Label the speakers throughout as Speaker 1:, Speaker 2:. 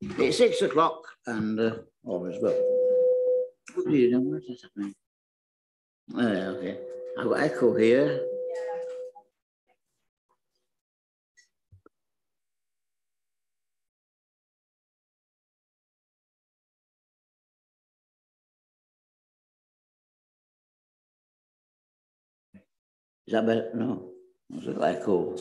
Speaker 1: It's six o'clock and uh, all is well. What are you doing? What's that happening? Oh, okay. I've got echo here. Is that better? No. It's a little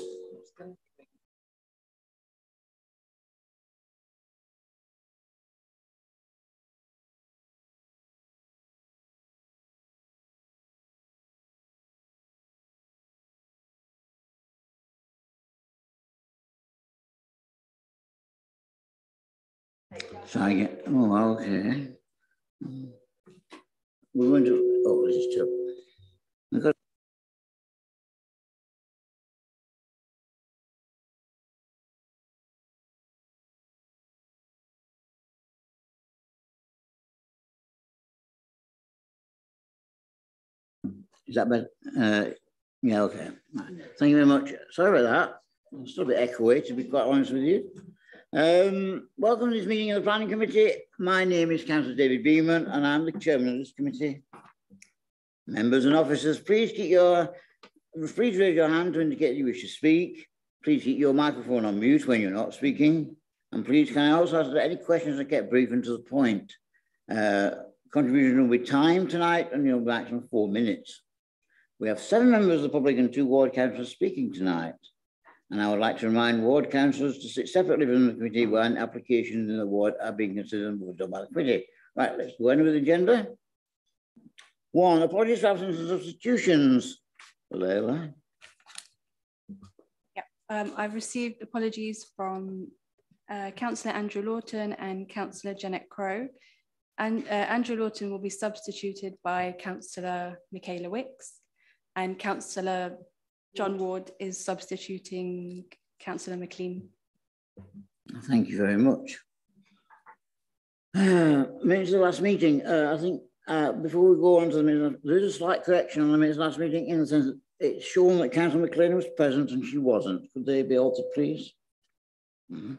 Speaker 1: echo. Try again. Oh, okay. We're going to, oh, this is terrible. I've got Is that better? Uh, yeah, okay. Thank you very much. Sorry about that. I'm still a bit echoey, to be quite honest with you. Um, welcome to this meeting of the Planning Committee. My name is Councillor David Beaman, and I'm the chairman of this committee. Members and officers, please keep your please raise your hand to indicate you wish to speak. Please keep your microphone on mute when you're not speaking. And please can I also ask that any questions that get brief and to the point. Uh, contribution will be time tonight and you'll be maximum four minutes. We have seven members of the public and two ward councillors speaking tonight. And I would like to remind ward councillors to sit separately from the committee when applications in the ward are being considered and voted on by the committee. Right, let's go on with the agenda. One, apologies for absence and substitutions. Leila.
Speaker 2: Yeah, um, I've received apologies from uh, Councillor Andrew Laughton and Councillor Janet Crow. And uh, Andrew Laughton will be substituted by Councillor Michaela Wicks and Councillor John Ward is substituting Councillor McLean.
Speaker 1: Thank you very much. Uh, minutes of the last meeting, uh, I think uh, before we go on to the minutes, there's a slight correction on the minutes of the last meeting in the sense that it's shown that Councillor McLean was present and she wasn't. Could they be altered, please? Mm -hmm.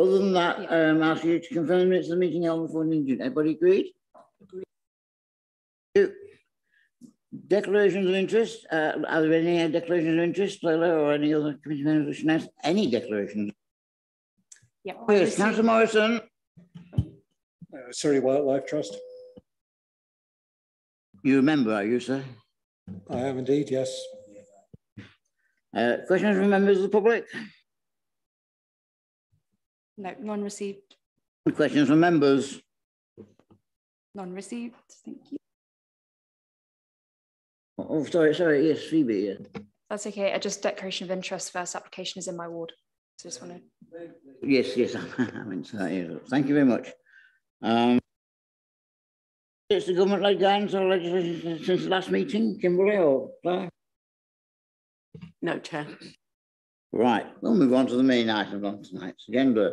Speaker 1: Other than that, yeah. um, I ask you to confirm the minutes of the meeting held before June. Everybody agreed? Agreed. Declarations of interest. Uh, are there any declarations of interest, Leila, or any other committee members wishing to ask any declarations?
Speaker 2: Yeah.
Speaker 1: Yes, Councillor Morrison.
Speaker 3: Uh, Surrey Wildlife Trust.
Speaker 1: You remember, are you, sir?
Speaker 3: I have indeed, yes.
Speaker 1: Uh, questions from members of the public?
Speaker 2: No, none received.
Speaker 1: Questions from members?
Speaker 2: None received, thank you.
Speaker 1: Oh, sorry, sorry, yes, Phoebe, yeah.
Speaker 4: That's okay. I just declaration of interest first application is in my ward. So just want to.
Speaker 1: Yes, yes, I'm into that. Yeah. Thank you very much. Um, it's the government-led guidance or legislation since the last meeting, Kimberly or Claire?
Speaker 5: No, Chair.
Speaker 1: Right, we'll move on to the main item on tonight's agenda.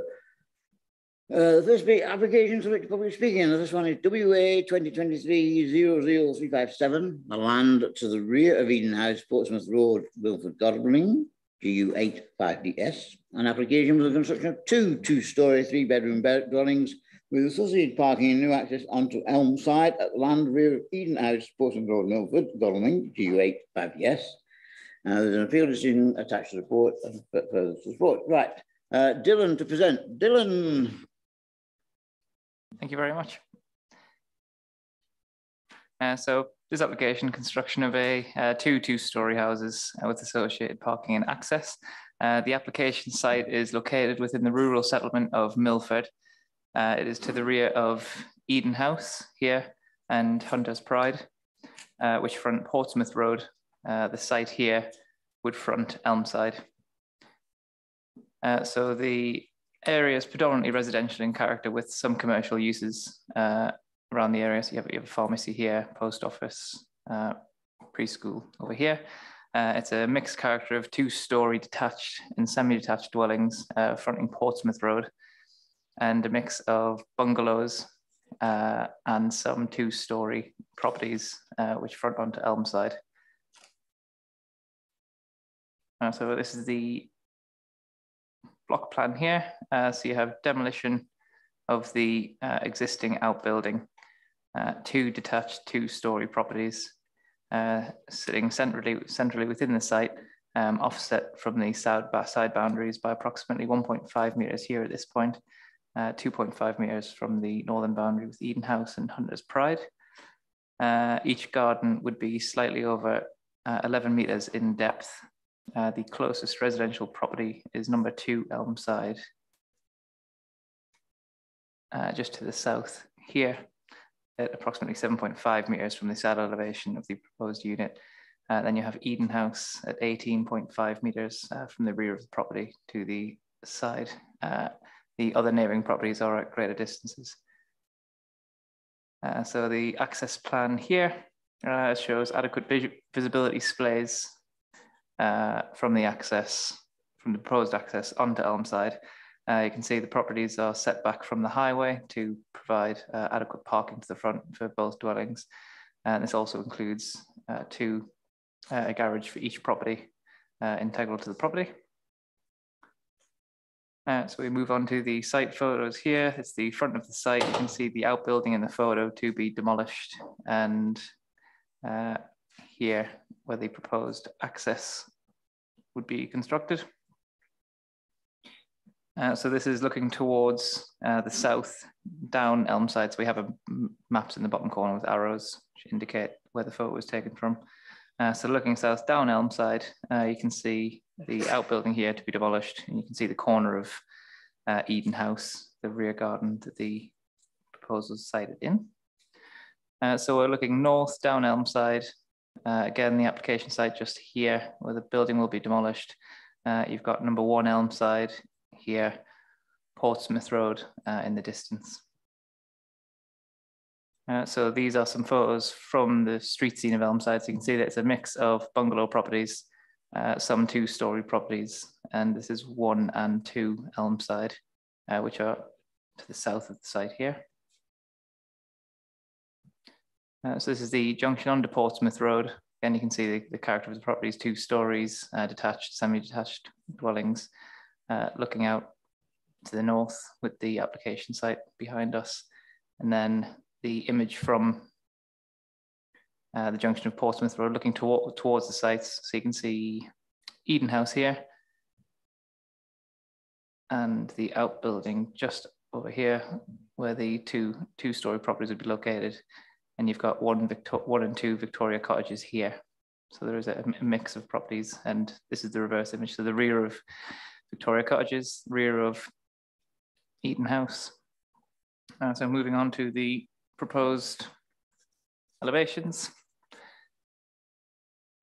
Speaker 1: Uh, the first application subject to public speaking, this one is WA 2023-00357, the land to the rear of Eden House, Portsmouth Road, Milford Godalming, GU8 5DS. An application for the construction of two two-storey, three-bedroom dwellings with associated parking and new access onto Elmside at the land rear of Eden House, Portsmouth Road, Milford, Godalming, GU8 5DS. Uh, there's an appeal decision attached to the report and further support. Right, uh, Dylan to present. Dylan.
Speaker 6: Thank you very much. Uh, so this application, construction of a uh, two two-story houses uh, with associated parking and access. Uh, the application site is located within the rural settlement of Milford. Uh, it is to the rear of Eden House here and Hunter's Pride, which front Portsmouth Road. the site here would front Elmside. so the area is predominantly residential in character with some commercial uses uh, around the area. So you have, you have a pharmacy here, post office, uh, preschool over here. Uh, it's a mixed character of two-story detached and semi-detached dwellings uh, fronting Portsmouth Road and a mix of bungalows uh, and some two-story properties uh, which front onto Elmside. so this is the block plan here. Uh, so you have demolition of the uh, existing outbuilding, uh, two detached two-story properties uh, sitting centrally, centrally within the site, um, offset from the side, side boundaries by approximately 1.5 meters here at this point, uh, 2.5 meters from the northern boundary with Eden House and Hunter's Pride. Uh, each garden would be slightly over 11 meters in depth uh, the closest residential property is number two Elmside, uh, just to the south here at approximately 7.5 meters from the saddle elevation of the proposed unit. Uh, then you have Eden House at 18.5 meters uh, from the rear of the property to the side. Uh, the other neighboring properties are at greater distances. Uh, so the access plan here shows adequate vis visibility displays uh, from the access, from the proposed access onto Elmside. Uh, you can see the properties are set back from the highway to provide uh, adequate parking to the front for both dwellings. And this also includes uh, two, uh, a garage for each property uh, integral to the property. so we move on to the site photos here. It's the front of the site. You can see the outbuilding in the photo to be demolished and here where the proposed access would be constructed. Uh, so this is looking towards uh, the south down Elmside. So we have a maps in the bottom corner with arrows which indicate where the photo was taken from. Uh, so looking south down Elmside, uh, you can see the outbuilding here to be demolished and you can see the corner of uh, Eden House, the rear garden that the proposal is sited in. Uh, so we're looking north down Elmside uh, again, the application site just here where the building will be demolished. Uh, you've got number one Elmside here, Portsmouth Road uh, in the distance. Uh, so these are some photos from the street scene of Elmside. So you can see that it's a mix of bungalow properties, uh, some two-story properties, and this is one and two Elmside, uh, which are to the south of the site here. Uh, so this is the junction onto Portsmouth Road. Again, you can see the, the character of the property is two stories, uh, detached, semi-detached dwellings, uh, looking out to the north with the application site behind us. And then the image from uh, the junction of Portsmouth Road looking to towards the sites. So you can see Eden House here and the outbuilding just over here where the two two-story properties would be located and you've got one, Victor one and two Victoria cottages here. So there is a, mix of properties and this is the reverse image. So the rear of Victoria cottages, rear of Eden House. Uh, so moving on to the proposed elevations.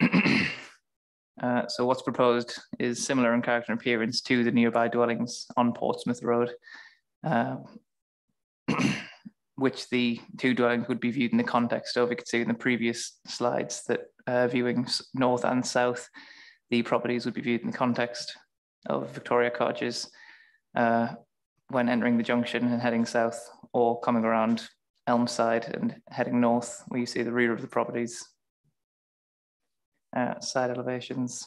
Speaker 6: uh, so what's proposed is similar in character and appearance to the nearby dwellings on Portsmouth Road. Uh, which the two dwellings would be viewed in the context of. You could see in the previous slides that uh, viewing north and south, the properties would be viewed in the context of Victoria Cottages uh, when entering the junction and heading south or coming around Elmside and heading north where you see the rear of the properties. Uh, side elevations.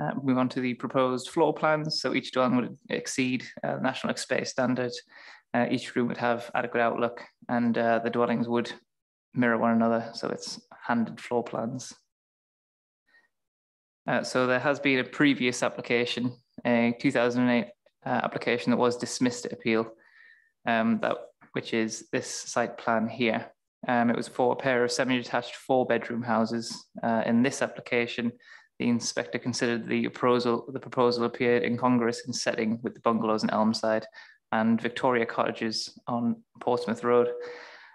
Speaker 6: Uh, move on to the proposed floor plans. So each dwelling would exceed uh, national space standard. Uh, each room would have adequate outlook and uh, the dwellings would mirror one another. So it's handed floor plans. Uh, so there has been a previous application, a 2008 uh, application that was dismissed at appeal, um, that, which is this site plan here. Um, it was for a pair of semi-detached four bedroom houses. in this application, the inspector considered the proposal, the proposal appeared incongruous in setting with the bungalows in Elmside and Victoria cottages on Portsmouth Road,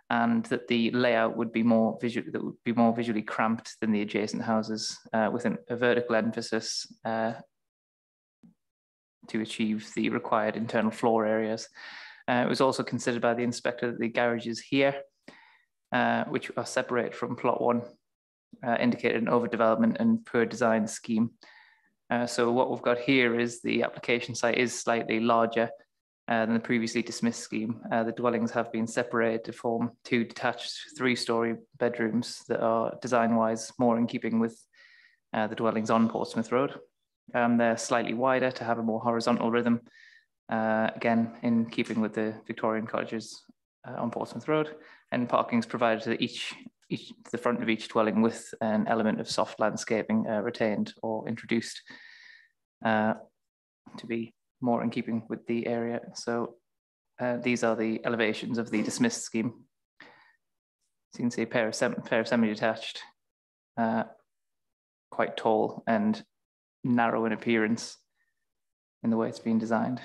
Speaker 6: and that the layout would be more visual, that would be more visually cramped than the adjacent houses, uh, with an, a vertical emphasis uh, to achieve the required internal floor areas. Uh, it was also considered by the inspector that the garages here, uh, which are separate from plot one, uh, indicated an overdevelopment and poor design scheme. Uh, so what we've got here is the application site is slightly larger uh, than the previously dismissed scheme. Uh, the dwellings have been separated to form two detached three-story bedrooms that are design-wise more in keeping with uh, the dwellings on Portsmouth Road. Um, they're slightly wider to have a more horizontal rhythm, uh, again, in keeping with the Victorian cottages on Portsmouth Road, and parking is provided to each, each the front of each dwelling with an element of soft landscaping uh, retained or introduced uh, to be more in keeping with the area. So uh, these are the elevations of the dismissed scheme. So you can see a pair of, sem pair of semi-detached, uh, quite tall and narrow in appearance in the way it's been designed.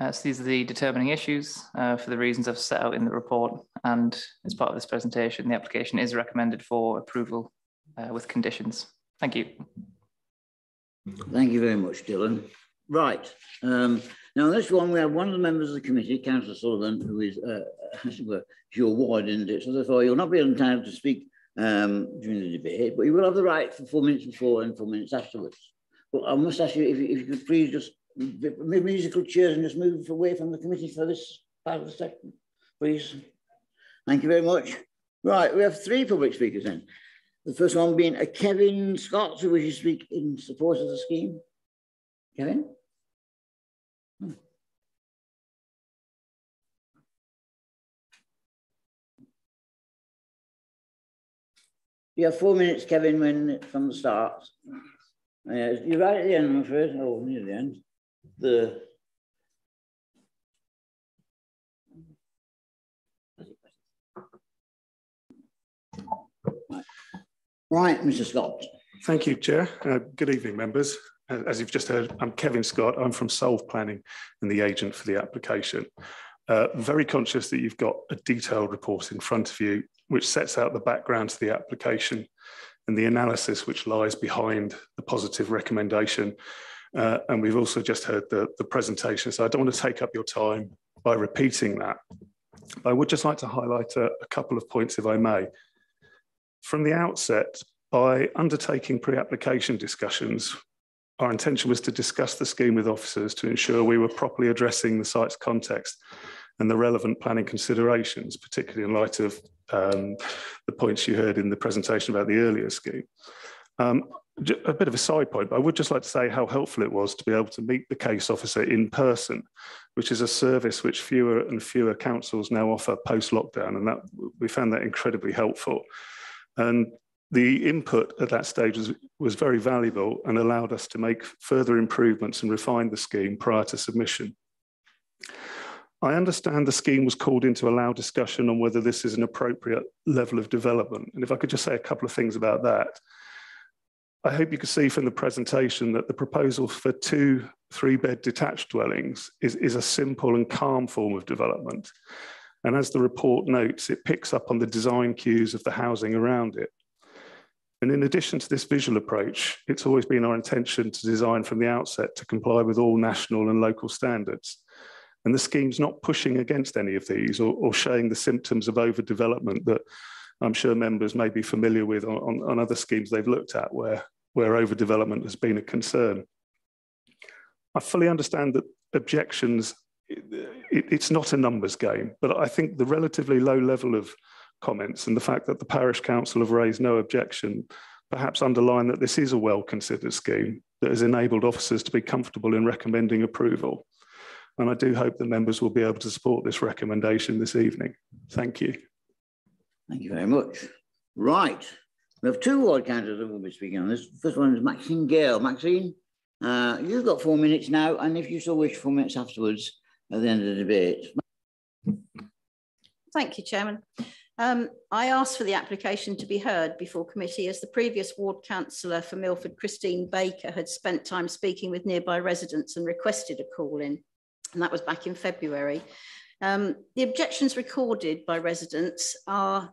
Speaker 6: Uh, so these are the determining issues uh, for the reasons I've set out in the report. And as part of this presentation, the application is recommended for approval uh, with conditions. Thank you.
Speaker 1: Thank you very much, Dylan. Right. Um, now, on this one, we have one of the members of the committee, Councillor Sullivan, who is, uh, it your ward, isn't it? So therefore, you'll not be entitled to speak um, during the debate, but you will have the right for four minutes before and four minutes afterwards. But I must ask you if, if you could please just move musical chairs and just move away from the committee for this part of the section, please. Thank you very much. Right, we have three public speakers then. The first one being a Kevin Scott, who wishes to speak in support of the scheme. Kevin? Hmm. You have four minutes, Kevin, when from the start. Uh, you're right at the end, I'm afraid. Oh, near the end. The Right, Mr. Scott.
Speaker 3: Thank you, Chair. Uh, good evening, members. As you've just heard, I'm Kevin Scott. I'm from Solve Planning and the agent for the application. Uh, very conscious that you've got a detailed report in front of you, which sets out the background to the application and the analysis which lies behind the positive recommendation. Uh, and we've also just heard the, the presentation, so I don't want to take up your time by repeating that. But I would just like to highlight a, a couple of points, if I may. From the outset, by undertaking pre-application discussions, our intention was to discuss the scheme with officers to ensure we were properly addressing the site's context and the relevant planning considerations, particularly in light of um, the points you heard in the presentation about the earlier scheme. Um, a bit of a side point, but I would just like to say how helpful it was to be able to meet the case officer in person, which is a service which fewer and fewer councils now offer post-lockdown, and that we found that incredibly helpful. And the input at that stage was, was very valuable and allowed us to make further improvements and refine the scheme prior to submission. I understand the scheme was called in to allow discussion on whether this is an appropriate level of development. And if I could just say a couple of things about that. I hope you can see from the presentation that the proposal for two three-bed detached dwellings is, is a simple and calm form of development. And as the report notes, it picks up on the design cues of the housing around it. And in addition to this visual approach, it's always been our intention to design from the outset to comply with all national and local standards. And the scheme's not pushing against any of these or, or showing the symptoms of overdevelopment that I'm sure members may be familiar with on, on, other schemes they've looked at where, where overdevelopment has been a concern. I fully understand that objections, it, it, it's not a numbers game, but I think the relatively low level of comments and the fact that the parish council have raised no objection perhaps underline that this is a well-considered scheme that has enabled officers to be comfortable in recommending approval. And I do hope that members will be able to support this recommendation this evening. Thank you.
Speaker 1: Thank you very much. Right. We have two ward councillors who will be speaking on this. First one is Maxine Gale. Maxine, uh, you've got four minutes now, and if you still wish four minutes afterwards at the end of the debate.
Speaker 7: Thank you, Chairman. Um, I asked for the application to be heard before committee as the previous ward councillor for Milford, Christine Baker, had spent time speaking with nearby residents and requested a call in, and that was back in February. Um, the objections recorded by residents are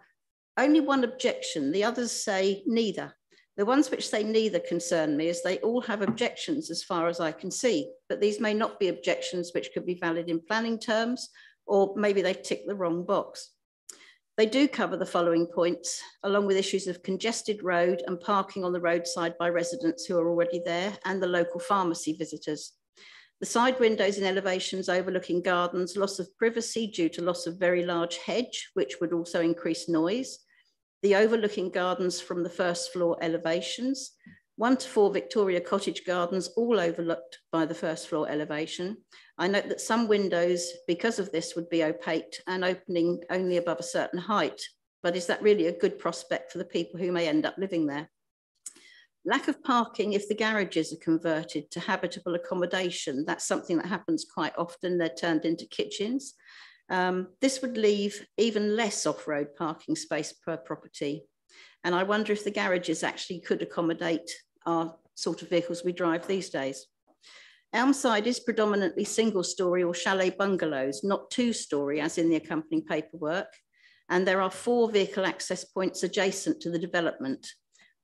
Speaker 7: only one objection, the others say neither. The ones which say neither concern me as they all have objections as far as I can see, but these may not be objections which could be valid in planning terms, or maybe they tick the wrong box. They do cover the following points, along with issues of congested road and parking on the roadside by residents who are already there and the local pharmacy visitors. The side windows in elevations overlooking gardens, loss of privacy due to loss of very large hedge, which would also increase noise. The overlooking gardens from the first floor elevations, one to four Victoria Cottage gardens, all overlooked by the first floor elevation. I note that some windows, because of this, would be opaque and opening only above a certain height. But is that really a good prospect for the people who may end up living there? Lack of parking if the garages are converted to habitable accommodation. That's something that happens quite often. They're turned into kitchens. Um, this would leave even less off-road parking space per property. And I wonder if the garages actually could accommodate our sort of vehicles we drive these days. Elmside is predominantly single story or chalet bungalows, not two story as in the accompanying paperwork. And there are four vehicle access points adjacent to the development.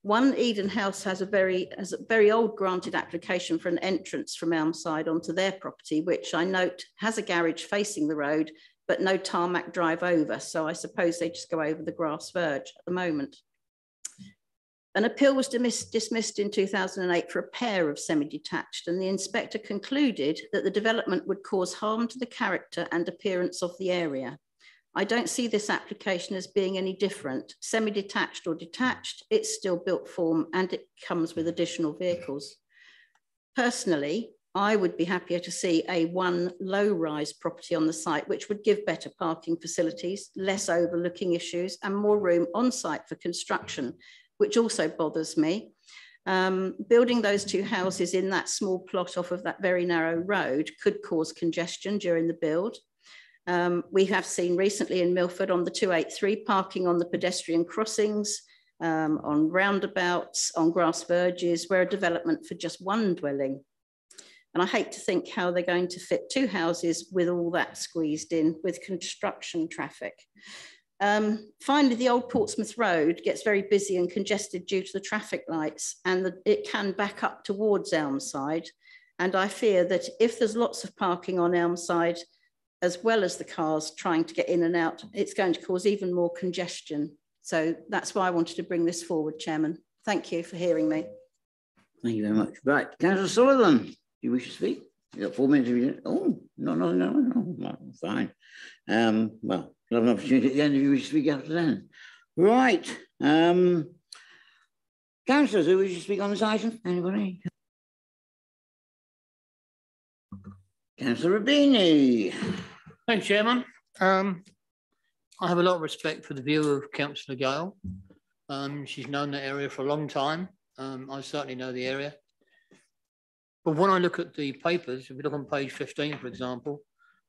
Speaker 7: One Eden House has a very, has a very old granted application for an entrance from Elmside onto their property, which I note has a garage facing the road, but no tarmac drive over. So I suppose they just go over the grass verge at the moment. An appeal was dismissed in 2008 for a pair of semi-detached and the inspector concluded that the development would cause harm to the character and appearance of the area. I don't see this application as being any different. Semi-detached or detached, it's still built form and it comes with additional vehicles. Personally, I would be happier to see a one low-rise property on the site, which would give better parking facilities, less overlooking issues, and more room on site for construction, which also bothers me. Um, building those two houses in that small plot off of that very narrow road could cause congestion during the build. Um, we have seen recently in Milford on the 283 parking on the pedestrian crossings, um, on roundabouts, on grass verges, where a development for just one dwelling. And I hate to think how they're going to fit two houses with all that squeezed in with construction traffic. Um, finally, the old Portsmouth Road gets very busy and congested due to the traffic lights and the, it can back up towards Elmside. And I fear that if there's lots of parking on Elmside, as well as the cars trying to get in and out, it's going to cause even more congestion. So that's why I wanted to bring this forward, Chairman. Thank you for hearing me.
Speaker 1: Thank you very much. Right, Councillor Sullivan, you wish to speak? You got four minutes. Oh, no, no, no, no, no, fine. Um, well, We'll have an opportunity at the end if you wish to speak after then. Right. Um, councillors who wish to speak on this item? Anybody? Councillor Rubini.
Speaker 8: Thanks, Chairman. Um, I have a lot of respect for the view of Councillor Gale. Um, she's known the area for a long time. Um, I certainly know the area. But when I look at the papers, if we look on page 15, for example,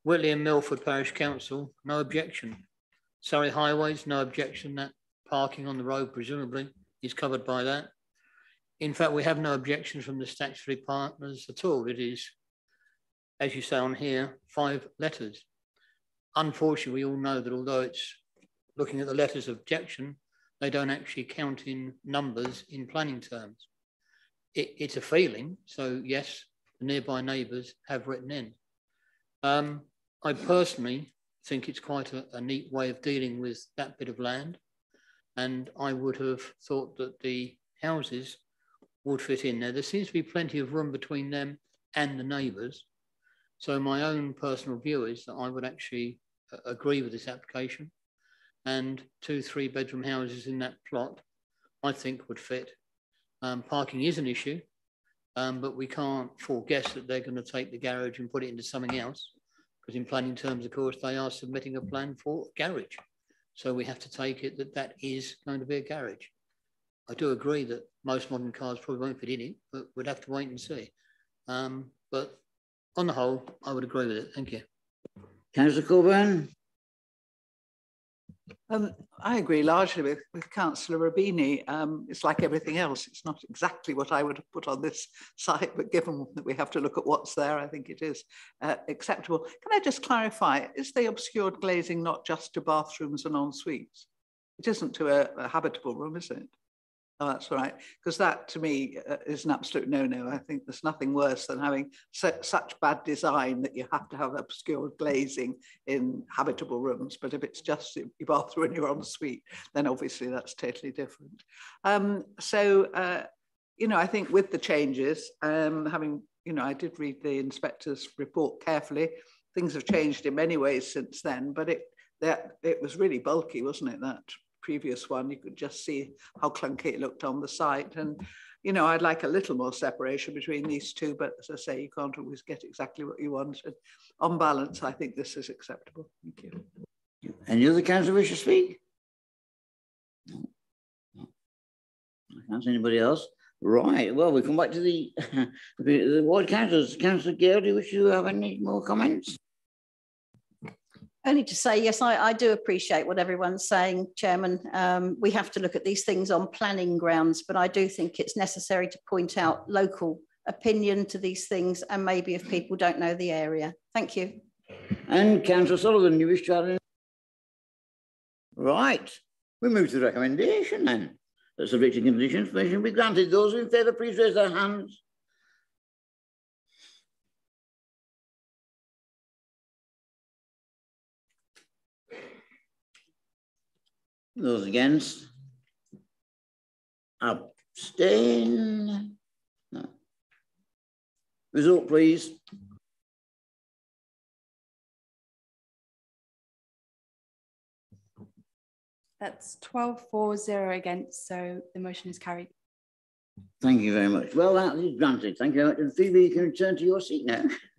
Speaker 8: Witley and Milford Parish Council, no objection. Surrey Highways, no objection. That parking on the road, presumably, is covered by that. In fact, we have no objections from the statutory partners at all. It is, as you say on here, five letters. Unfortunately, we all know that although it's looking at the letters of objection, they don't actually count in numbers in planning terms. It, it's a feeling, so yes, the nearby neighbours have written in. Um, I personally think it's quite a, a neat way of dealing with that bit of land. And I would have thought that the houses would fit in there. There seems to be plenty of room between them and the neighbours. So my own personal view is that I would actually uh, agree with this application and two three bedroom houses in that plot I think would fit. Um, parking is an issue, um, but we can't foreguess that they're going to take the garage and put it into something else because in planning terms, of course, they are submitting a plan for garage. So we have to take it that that is going to be a garage. I do agree that most modern cars probably won't fit in it, but we'd have to wait and see. Um, but on the whole, I would agree with it. Thank you.
Speaker 1: Councillor Coburn.
Speaker 9: Um, I agree largely with, with Councillor Rabini. Um, it's like everything else. It's not exactly what I would have put on this site, but given that we have to look at what's there, I think it is uh, acceptable. Can I just clarify, is the obscured glazing not just to bathrooms and en suites? It isn't to a, a habitable room, is it? Oh, that's right. Because that to me uh, is an absolute no-no. I think there's nothing worse than having su such bad design that you have to have obscured glazing in habitable rooms. But if it's just your bathroom and your ensuite, then obviously that's totally different. Um, so, uh, you know, I think with the changes, um, having, you know, I did read the inspector's report carefully. Things have changed in many ways since then, but it that it was really bulky, wasn't it? That previous one, you could just see how clunky it looked on the site. And, you know, I'd like a little more separation between these two, but as I say, you can't always get exactly what you want. And on balance, I think this is acceptable. Thank you.
Speaker 1: Any other councillor wish to speak? No. no. I can't see anybody else. Right, well, we come back to the, the ward councillors. Councillor Gale, do you wish to have any more comments?
Speaker 7: Only to say, yes, I, I do appreciate what everyone's saying, Chairman. Um, we have to look at these things on planning grounds, but I do think it's necessary to point out local opinion to these things and maybe if people don't know the area. Thank you.
Speaker 1: And Councillor Sullivan, you wish to add anything? Right, we move to the recommendation then. That subject conditions, permission be granted. Those in favour, please raise their hands. Those against? Abstain? No. Result, please.
Speaker 2: That's 12 for 0 against, so the motion is carried.
Speaker 1: Thank you very much. Well, that is granted. Thank you very much. And Phoebe, you can return to your seat now.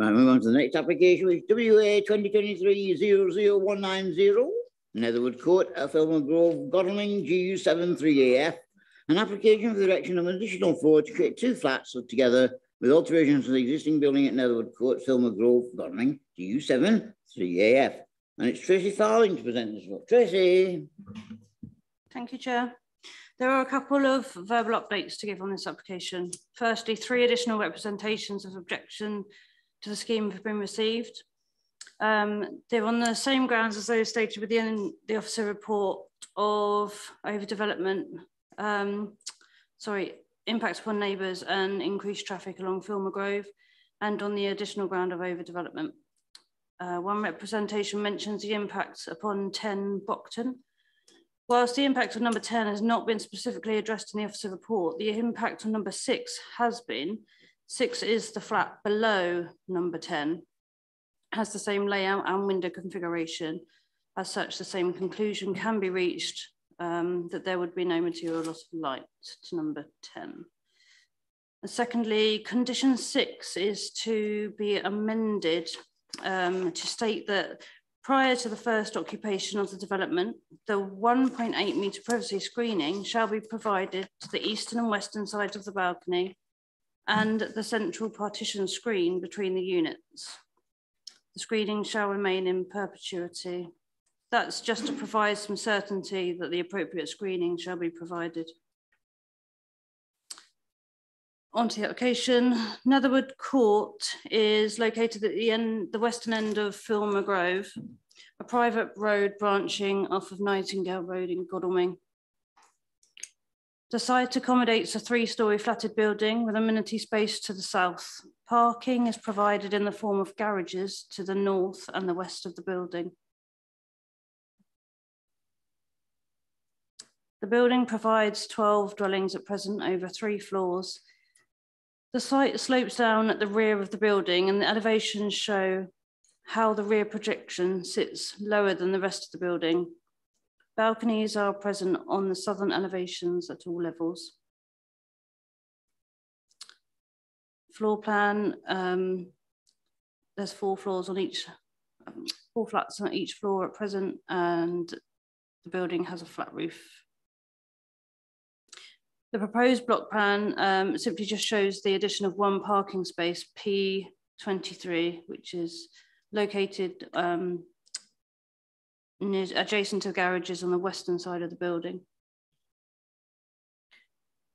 Speaker 1: Right, move on to the next application, which WA 2023-00190, Netherwood Court, Filmer Grove, Godalming, GU73AF. An application for the erection of an additional floor to create two flats together with alterations to the existing building at Netherwood Court, Filmer Grove, Godalming, GU7 3AF. And it's Tracy Farling to present this book. Tracy.
Speaker 10: Thank you, Chair. There are a couple of verbal updates to give on this application. Firstly, three additional representations of objection to the scheme have been received. Um, they're on the same grounds as those stated within the officer report of overdevelopment, um, sorry, impact upon neighbours and increased traffic along Filmer Grove and on the additional ground of overdevelopment. Uh, one representation mentions the impact upon 10 Brockton. Whilst the impact on number 10 has not been specifically addressed in the officer report, the impact on number six has been, Six is the flat below number 10, has the same layout and window configuration. As such, the same conclusion can be reached um, that there would be no material loss of light to number 10. And secondly, condition six is to be amended um, to state that prior to the first occupation of the development, the 1.8 metre privacy screening shall be provided to the eastern and western sides of the balcony and the central partition screen between the units. The screening shall remain in perpetuity. That's just to provide some certainty that the appropriate screening shall be provided. On to the application. Netherwood Court is located at the end, the western end of Filmer Grove, a private road branching off of Nightingale Road in Godalming. The site accommodates a three-storey flatted building with amenity space to the south. Parking is provided in the form of garages to the north and the west of the building. The building provides 12 dwellings at present over three floors. The site slopes down at the rear of the building and the elevations show how the rear projection sits lower than the rest of the building Balconies are present on the southern elevations at all levels. Floor plan, um, there's four floors on each, um, four flats on each floor at present, and the building has a flat roof. The proposed block plan um, simply just shows the addition of one parking space, P23, which is located um, adjacent to garages on the western side of the building.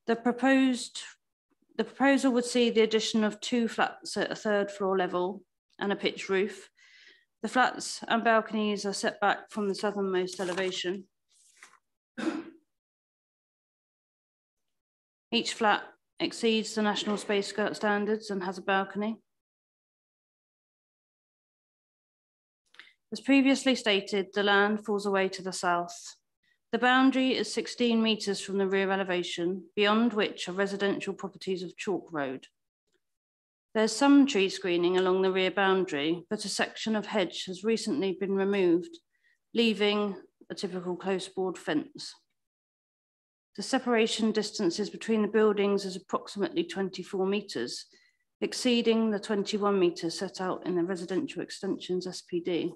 Speaker 10: The proposed the proposal would see the addition of two flats at a third floor level and a pitched roof. The flats and balconies are set back from the southernmost elevation. Each flat exceeds the national space standards and has a balcony. As previously stated, the land falls away to the south. The boundary is 16 metres from the rear elevation, beyond which are residential properties of Chalk Road. There's some tree screening along the rear boundary, but a section of hedge has recently been removed, leaving a typical close board fence. The separation distances between the buildings is approximately 24 metres, exceeding the 21 metres set out in the residential extensions SPD.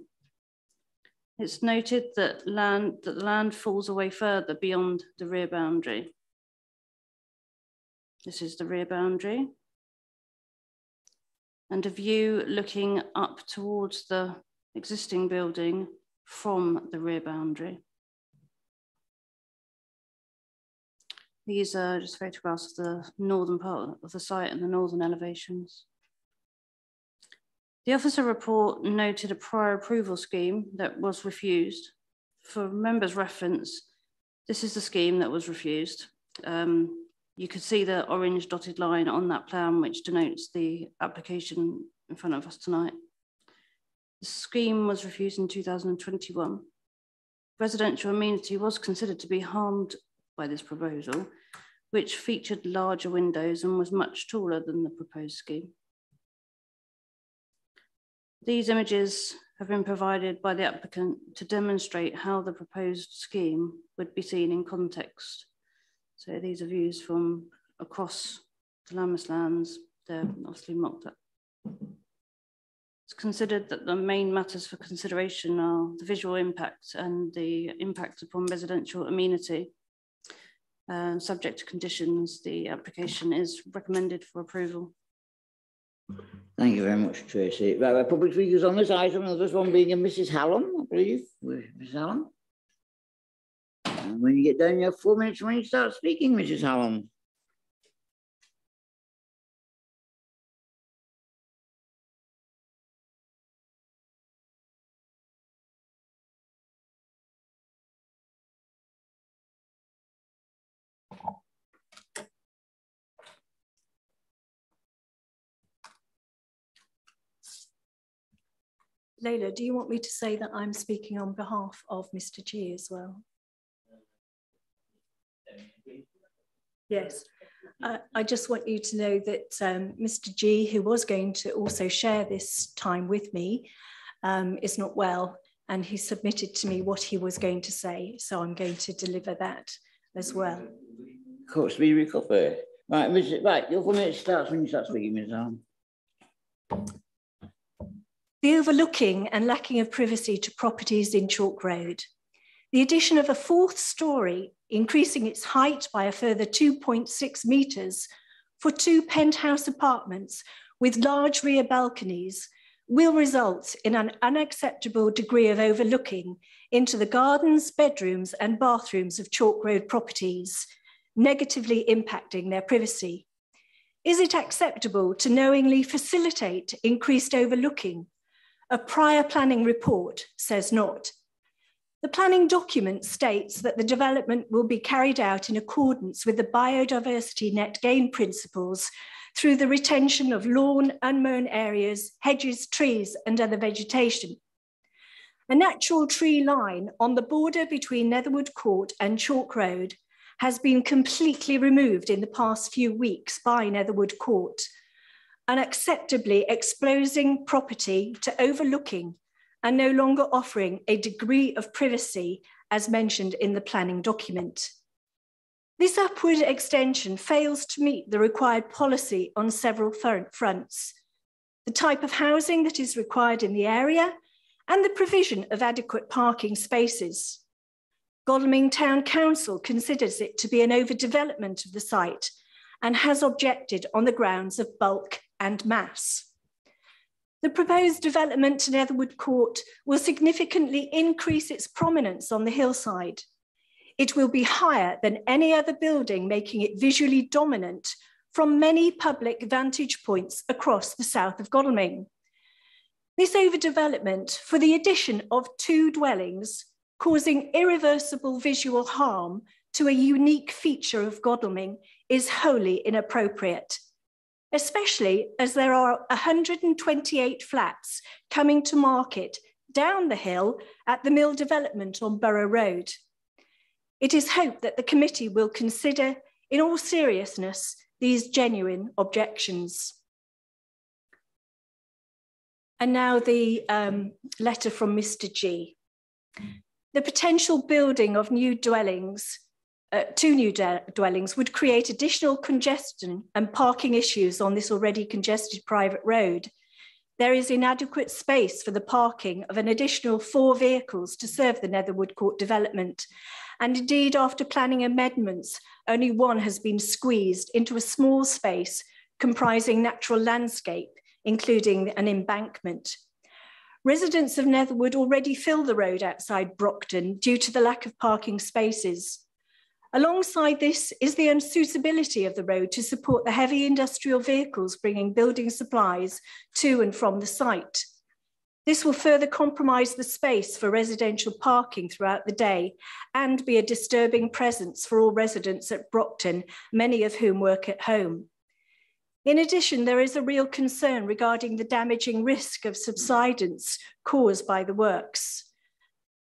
Speaker 10: It's noted that land that the land falls away further beyond the rear boundary. This is the rear boundary and a view looking up towards the existing building from the rear boundary. These are just photographs of the northern part of the site and the northern elevations. The officer report noted a prior approval scheme that was refused. For members' reference, this is the scheme that was refused. Um, you could see the orange dotted line on that plan, which denotes the application in front of us tonight. The scheme was refused in 2021. Residential amenity was considered to be harmed by this proposal, which featured larger windows and was much taller than the proposed scheme. These images have been provided by the applicant to demonstrate how the proposed scheme would be seen in context so these are views from across the Lammas lands. They're obviously mocked up. It's considered that the main matters for consideration are the visual impact and the impact upon residential amenity. Uh, subject to conditions, the application is recommended for approval.
Speaker 1: Thank you very much, Tracy. Right, public speakers on this item, the first one being a Mrs. Hallam, I believe. Mrs. Hallam. And when you get done, you have four minutes when you start speaking, Mrs. Hallam.
Speaker 11: Leila, do you want me to say that I'm speaking on behalf of Mr. G as well? Yes. Uh, I just want you to know that um, Mr. G, who was going to also share this time with me, um, is not well, and he submitted to me what he was going to say. So I'm going to deliver that as well.
Speaker 1: Of course, we recover. Right, Mr. right, your four minutes starts when you start speaking, Ms. Arm.
Speaker 11: The overlooking and lacking of privacy to properties in Chalk Road. The addition of a fourth story increasing its height by a further 2.6 metres for two penthouse apartments with large rear balconies will result in an unacceptable degree of overlooking into the gardens, bedrooms and bathrooms of Chalk Road properties, negatively impacting their privacy. Is it acceptable to knowingly facilitate increased overlooking? A prior planning report says not. The planning document states that the development will be carried out in accordance with the biodiversity net gain principles through the retention of lawn, unmown areas, hedges, trees, and other vegetation. A natural tree line on the border between Netherwood Court and Chalk Road has been completely removed in the past few weeks by Netherwood Court, unacceptably exposing property to overlooking and no longer offering a degree of privacy as mentioned in the planning document. This upward extension fails to meet the required policy on several fronts. The type of housing that is required in the area and the provision of adequate parking spaces. Godalming Town Council considers it to be an overdevelopment of the site and has objected on the grounds of bulk and mass. The proposed development to Netherwood Court will significantly increase its prominence on the hillside. It will be higher than any other building, making it visually dominant from many public vantage points across the south of Godalming. This overdevelopment for the addition of two dwellings causing irreversible visual harm to a unique feature of Godalming is wholly inappropriate especially as there are 128 flats coming to market down the hill at the mill development on Borough Road. It is hoped that the committee will consider in all seriousness these genuine objections. And now the um, letter from Mr. G. The potential building of new dwellings, uh, two new dwellings, would create additional congestion and parking issues on this already congested private road. There is inadequate space for the parking of an additional four vehicles to serve the Netherwood Court development. And indeed, after planning amendments, only one has been squeezed into a small space comprising natural landscape, including an embankment. Residents of Netherwood already fill the road outside Brockton due to the lack of parking spaces. Alongside this is the unsuitability of the road to support the heavy industrial vehicles bringing building supplies to and from the site. This will further compromise the space for residential parking throughout the day and be a disturbing presence for all residents at Brockton, many of whom work at home. In addition, there is a real concern regarding the damaging risk of subsidence caused by the works.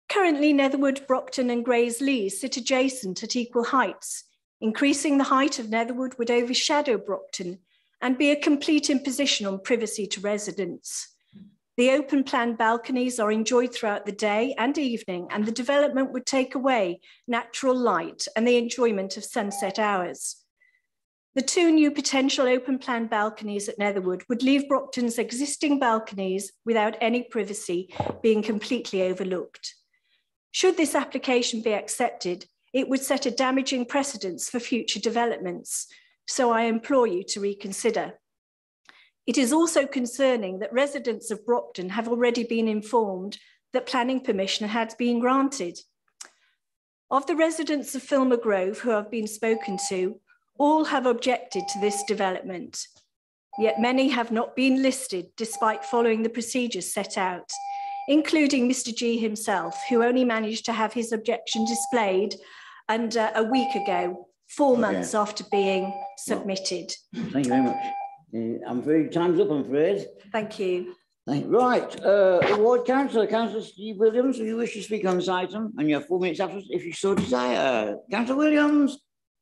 Speaker 11: Currently, Netherwood, Brockton and Gray's-Lee sit adjacent at equal heights. Increasing the height of Netherwood would overshadow Brockton and be a complete imposition on privacy to residents. The open plan balconies are enjoyed throughout the day and evening, and the development would take away natural light and the enjoyment of sunset hours. The two new potential open plan balconies at Netherwood would leave Brockton's existing balconies without any privacy being completely overlooked. Should this application be accepted, it would set a damaging precedence for future developments, so I implore you to reconsider. It is also concerning that residents of Brockton have already been informed that planning permission had been granted. Of the residents of Filmer Grove who have been spoken to, all have objected to this development, yet many have not been listed despite following the procedures set out, including Mr G himself, who only managed to have his objection displayed and uh, a week ago, four okay. months after being submitted.
Speaker 1: Well, thank you very much. I'm afraid time's up, I'm afraid.
Speaker 11: Thank you.
Speaker 1: Right, uh, Ward Councillor, Councillor Steve Williams, if you wish to speak on this item, and you have four minutes after, if you so desire. Councillor Williams.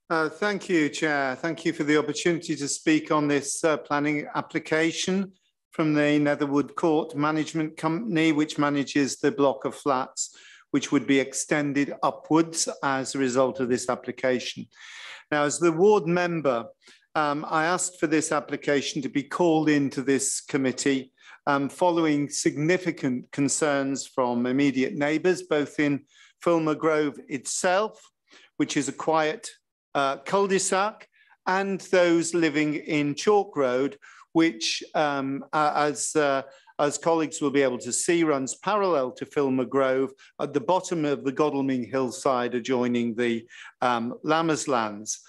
Speaker 12: Uh, thank you, Chair. Thank you for the opportunity to speak on this uh, planning application from the Netherwood Court Management Company, which manages the block of flats, which would be extended upwards as a result of this application. Now, as the ward member, um, I asked for this application to be called into this committee um, following significant concerns from immediate neighbours, both in Filmer Grove itself, which is a quiet uh, cul-de-sac and those living in Chalk Road, which, um, as, uh, as colleagues will be able to see, runs parallel to Filmer Grove at the bottom of the Godalming hillside adjoining the um, Lammas lands.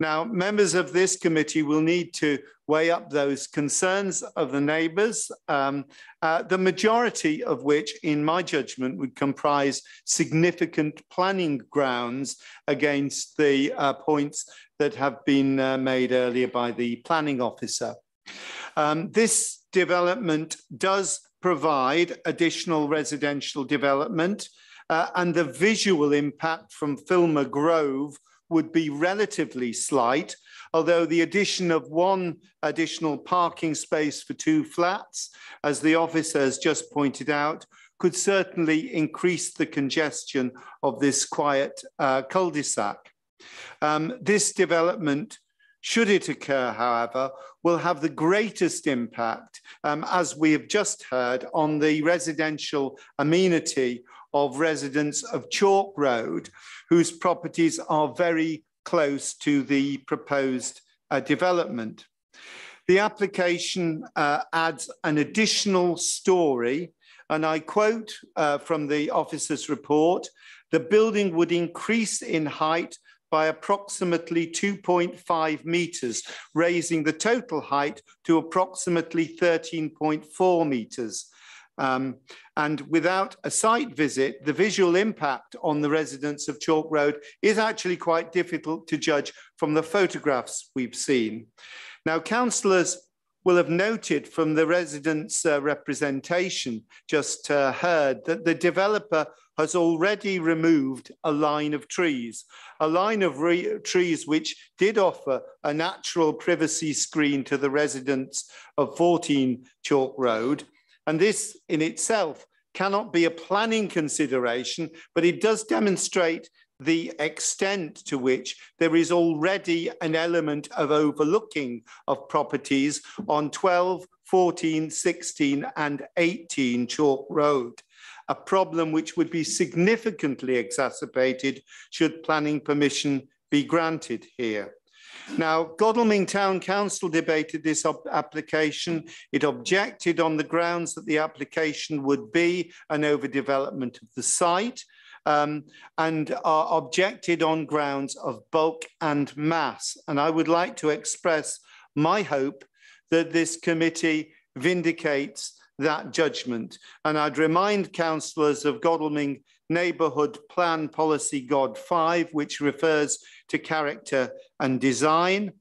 Speaker 12: Now, members of this committee will need to weigh up those concerns of the neighbours, um, uh, the majority of which, in my judgment, would comprise significant planning grounds against the uh, points that have been uh, made earlier by the planning officer. Um, this development does provide additional residential development uh, and the visual impact from Filmer Grove would be relatively slight, although the addition of one additional parking space for two flats, as the officer has just pointed out, could certainly increase the congestion of this quiet uh, cul-de-sac. Um, this development, should it occur, however, will have the greatest impact, um, as we have just heard, on the residential amenity of residents of Chalk Road, whose properties are very close to the proposed uh, development. The application uh, adds an additional story, and I quote uh, from the officer's report, the building would increase in height by approximately 2.5 meters, raising the total height to approximately 13.4 meters. Um, and without a site visit, the visual impact on the residents of Chalk Road is actually quite difficult to judge from the photographs we've seen. Now, councillors will have noted from the residents' uh, representation just uh, heard that the developer has already removed a line of trees, a line of trees which did offer a natural privacy screen to the residents of 14 Chalk Road. And this in itself cannot be a planning consideration, but it does demonstrate the extent to which there is already an element of overlooking of properties on 12, 14, 16 and 18 Chalk Road, a problem which would be significantly exacerbated should planning permission be granted here. Now, Godalming Town Council debated this application. It objected on the grounds that the application would be an overdevelopment of the site um, and are objected on grounds of bulk and mass. And I would like to express my hope that this committee vindicates that judgment. And I'd remind councillors of Godalming Neighbourhood Plan Policy God 5, which refers to character and design.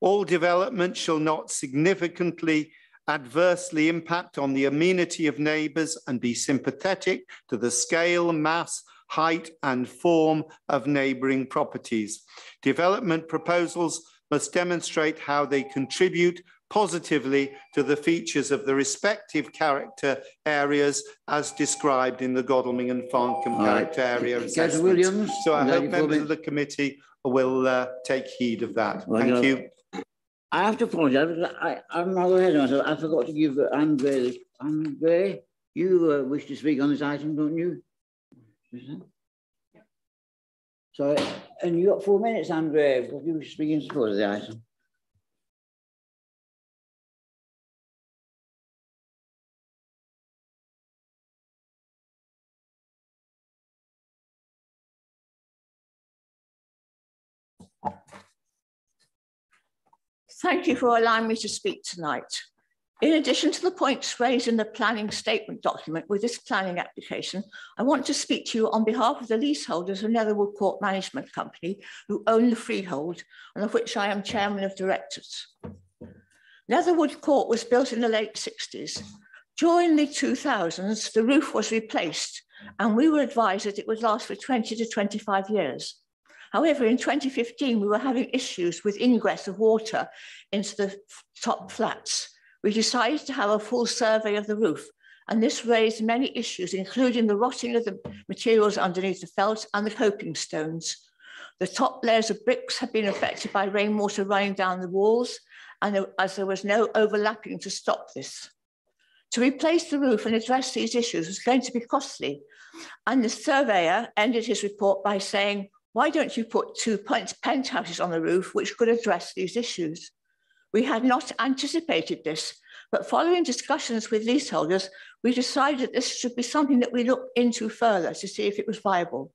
Speaker 12: All development shall not significantly adversely impact on the amenity of neighbours and be sympathetic to the scale, mass, height and form of neighbouring properties. Development proposals must demonstrate how they contribute positively to the features of the respective character areas as described in the Godalming and Farncombe character right. area assessment.
Speaker 1: Williams,
Speaker 12: so I hope members of the committee will uh, take heed of that. Well, Thank you.
Speaker 1: I have to apologise. I, I'm not ahead of myself. I forgot to give Andre. Andre, you uh, wish to speak on this item, don't you? So, and you got four minutes, Andre. What you wish to speak in support of the item?
Speaker 13: Thank you for allowing me to speak tonight. In addition to the points raised in the planning statement document with this planning application, I want to speak to you on behalf of the leaseholders of Netherwood Court Management Company who own the freehold and of which I am chairman of directors. Netherwood Court was built in the late 60s. During the 2000s, the roof was replaced and we were advised that it would last for 20 to 25 years. However, in 2015, we were having issues with ingress of water into the top flats. We decided to have a full survey of the roof, and this raised many issues, including the rotting of the materials underneath the felt and the coping stones. The top layers of bricks had been affected by rainwater running down the walls, and as there was no overlapping to stop this. To replace the roof and address these issues was going to be costly, and the surveyor ended his report by saying, why don't you put two penthouses on the roof which could address these issues? We had not anticipated this, but following discussions with leaseholders, we decided that this should be something that we look into further to see if it was viable.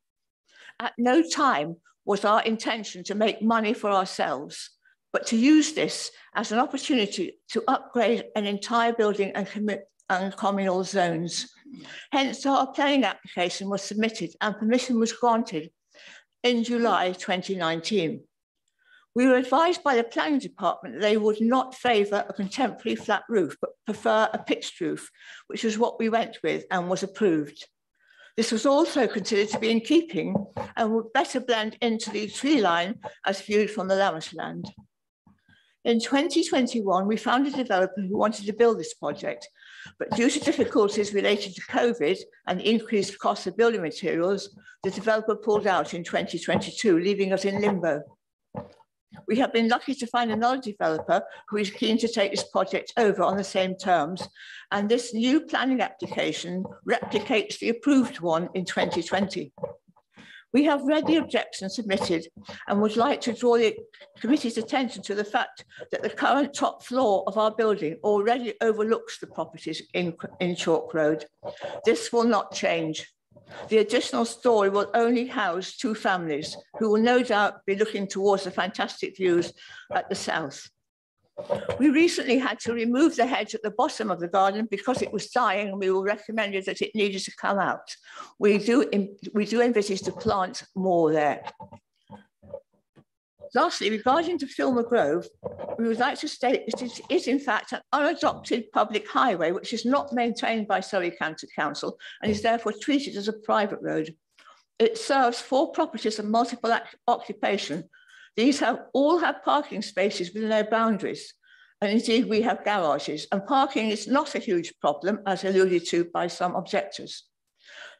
Speaker 13: At no time was our intention to make money for ourselves, but to use this as an opportunity to upgrade an entire building and, and communal zones. Hence, our planning application was submitted and permission was granted in July 2019. We were advised by the planning department that they would not favour a contemporary flat roof, but prefer a pitched roof, which is what we went with and was approved. This was also considered to be in keeping and would better blend into the tree line as viewed from the Lammas land. In 2021, we found a developer who wanted to build this project, but due to difficulties related to COVID and increased cost of building materials, the developer pulled out in 2022, leaving us in limbo. We have been lucky to find another developer who is keen to take this project over on the same terms, and this new planning application replicates the approved one in 2020. We have read the oh. objection submitted and would like to draw the committee's attention to the fact that the current top floor of our building already overlooks the properties in, in Chalk Road. This will not change. The additional story will only house two families who will no doubt be looking towards the fantastic views at the south. We recently had to remove the hedge at the bottom of the garden because it was dying and we were recommended that it needed to come out. We do, we do envisage to plant more there. Lastly, regarding the Filmer Grove, we would like to state that it is in fact an unadopted public highway which is not maintained by Surrey County Council and is therefore treated as a private road. It serves four properties of multiple occupation. These have all have parking spaces within their boundaries. And indeed, we have garages, and parking is not a huge problem, as alluded to by some objectors.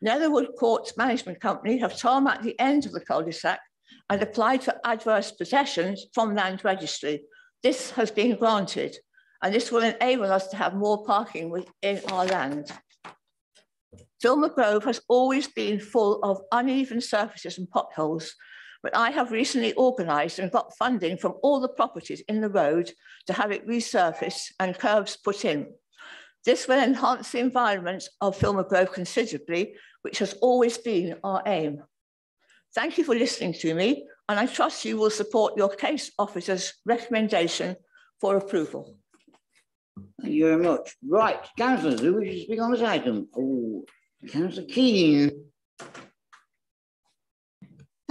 Speaker 13: Netherwood Courts Management Company have tarmacked the end of the cul-de-sac and applied for adverse possessions from land registry. This has been granted, and this will enable us to have more parking within our land. Filmer Grove has always been full of uneven surfaces and potholes, but I have recently organised and got funding from all the properties in the road to have it resurfaced and curbs put in. This will enhance the environment of Filmer Grove considerably, which has always been our aim. Thank you for listening to me, and I trust you will support your case officer's recommendation for approval.
Speaker 1: Thank you very much. Right, councillors, who wishes to speak on this item? Oh, Councillor Keane.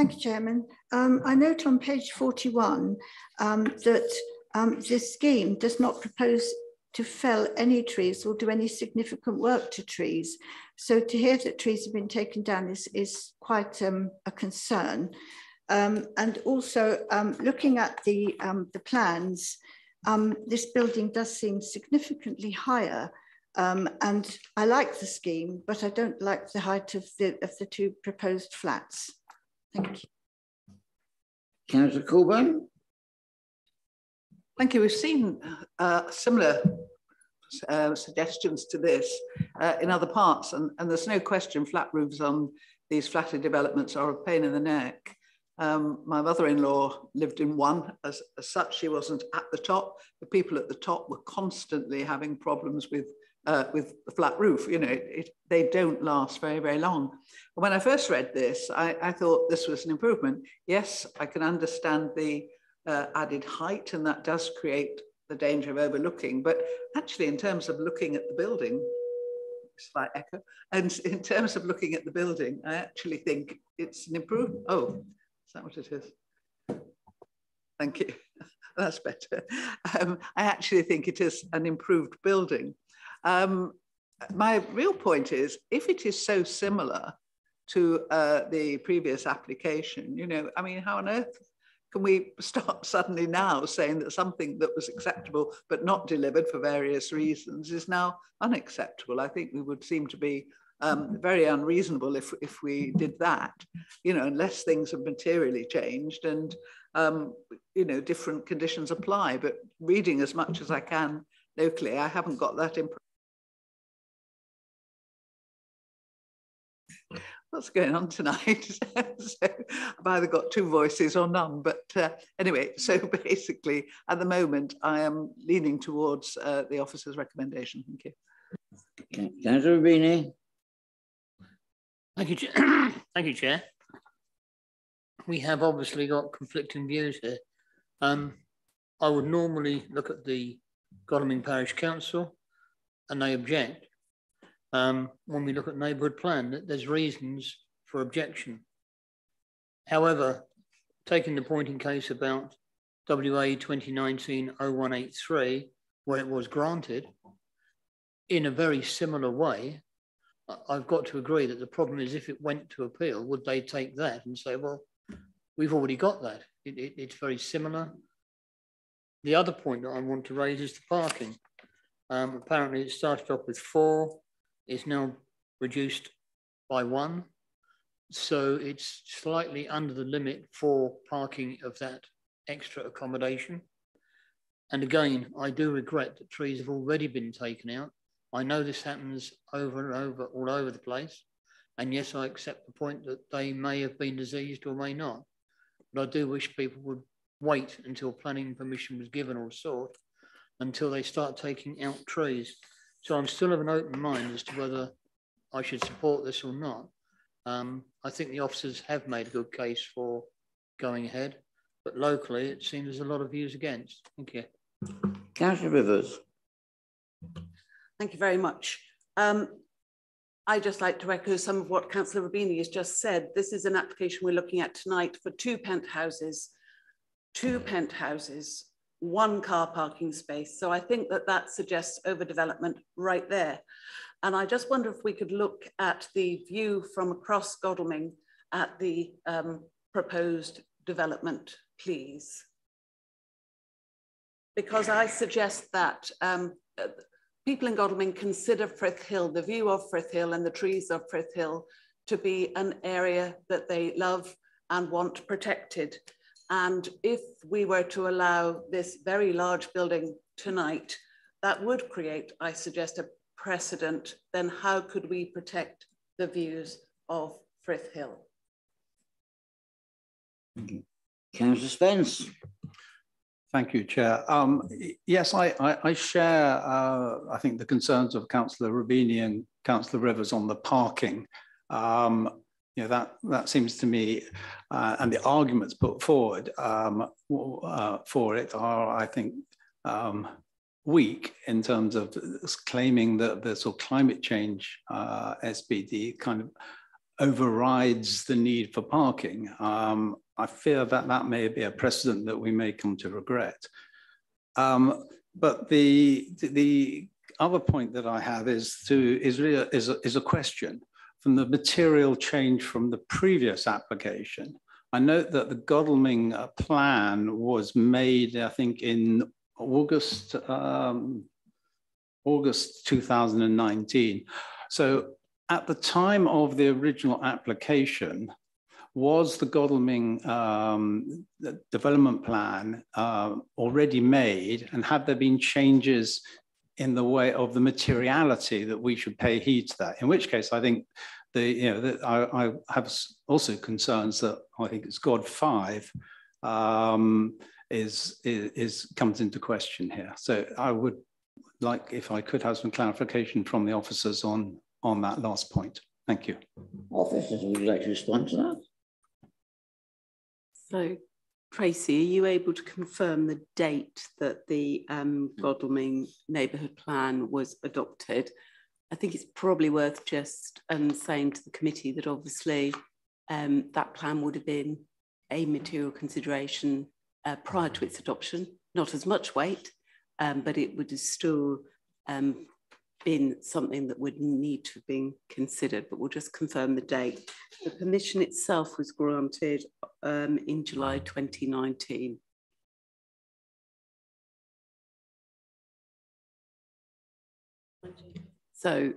Speaker 14: Thank you, Chairman. Um, I note on page 41 um, that um, this scheme does not propose to fell any trees or do any significant work to trees. So to hear that trees have been taken down is, is quite um, a concern. Um, and also um, looking at the, the plans, this building does seem significantly higher. And I like the scheme, but I don't like the height of the, of the two proposed flats. Thank you.
Speaker 1: Councillor Coburn.
Speaker 9: Thank you. We've seen uh, similar uh, suggestions to this uh, in other parts, and, and there's no question flat roofs on these flatter developments are a pain in the neck. Um, my mother-in-law lived in one. As, as such, she wasn't at the top. The people at the top were constantly having problems with uh, with the flat roof. You know, it, it, they don't last very, very long. When I first read this, I, I, thought this was an improvement. Yes, I can understand the uh, added height, and that does create the danger of overlooking. But actually, in terms of looking at the building, slight echo, and in terms of looking at the building, I actually think it's an improvement. Oh, is that what it is? Thank you. That's better. Um, I actually think it is an improved building. Um, my real point is, if it is so similar to uh, the previous application, you know, I mean, how on earth can we start suddenly now saying that something that was acceptable but not delivered for various reasons is now unacceptable? I think we would seem to be um, very unreasonable if, if we did that, you know, unless things have materially changed and, um, you know, different conditions apply. But reading as much as I can locally, I haven't got that impression. What's going on tonight? so I've either got two voices or none. But uh, anyway, so basically, at the moment, I am leaning towards uh, the officer's recommendation. Thank you.
Speaker 1: Okay. Councillor Rubini.
Speaker 8: Thank you, Thank you, Chair. We have obviously got conflicting views here. Um, I would normally look at the Godalming Parish Council and they object um, when we look at neighbourhood plan, there's reasons for objection. However, taking the point in case about WA 2019-0183, where it was granted, in a very similar way, I've got to agree that the problem is if it went to appeal, would they take that and say, well, we've already got that. It, it, it's very similar. The other point that I want to raise is the parking. Um, apparently it started off with four, is now reduced by one. So it's slightly under the limit for parking of that extra accommodation. And again, I do regret that trees have already been taken out. I know this happens over and over, all over the place. And yes, I accept the point that they may have been diseased or may not. But I do wish people would wait until planning permission was given or sought until they start taking out trees. So I'm still of an open mind as to whether I should support this or not. Um, I think the officers have made a good case for going ahead, but locally it seems there's a lot of views against. Thank you.
Speaker 1: Councillor Rivers.
Speaker 5: Thank you very much. Um, I just like to echo some of what Councillor Rubini has just said. This is an application we're looking at tonight for two penthouses, two penthouses one car parking space. So I think that that suggests overdevelopment right there. And I just wonder if we could look at the view from across Godalming at the um, proposed development, please. Because I suggest that um, people in Godalming consider Frith Hill, the view of Frith Hill and the trees of Frith Hill to be an area that they love and want protected. And if we were to allow this very large building tonight, that would create, I suggest, a precedent. Then how could we protect the views of Frith Hill?
Speaker 1: Councillor Spence.
Speaker 15: Thank you, Chair. Um, yes, I, I, I share, uh, I think, the concerns of Councillor Rubini and Councillor Rivers on the parking. Um, you know, that, that seems to me, uh, and the arguments put forward um, uh, for it are, I think, um, weak in terms of claiming that the sort of climate change uh, SPD kind of overrides the need for parking. Um, I fear that that may be a precedent that we may come to regret. Um, but the, the other point that I have is to is really a, is a, is a question from the material change from the previous application. I note that the Godalming uh, plan was made, I think, in August um, August 2019. So at the time of the original application, was the Godalming um, development plan uh, already made and have there been changes in the way of the materiality that we should pay heed to that? In which case, I think the, you know, the, I, I, have also concerns that I think it's God 5 um, is, is, is comes into question here. So I would like if I could have some clarification from the officers on, on that last point. Thank you.
Speaker 1: Officers, would you like to respond to that?
Speaker 16: So, Tracy, are you able to confirm the date that the um, Godalming neighbourhood plan was adopted? I think it's probably worth just um, saying to the committee that obviously um, that plan would have been a material consideration uh, prior to its adoption, not as much weight, um, but it would have still um, been something that would need to have been considered, but we'll just confirm the date. The permission itself was granted um, in July 2019. So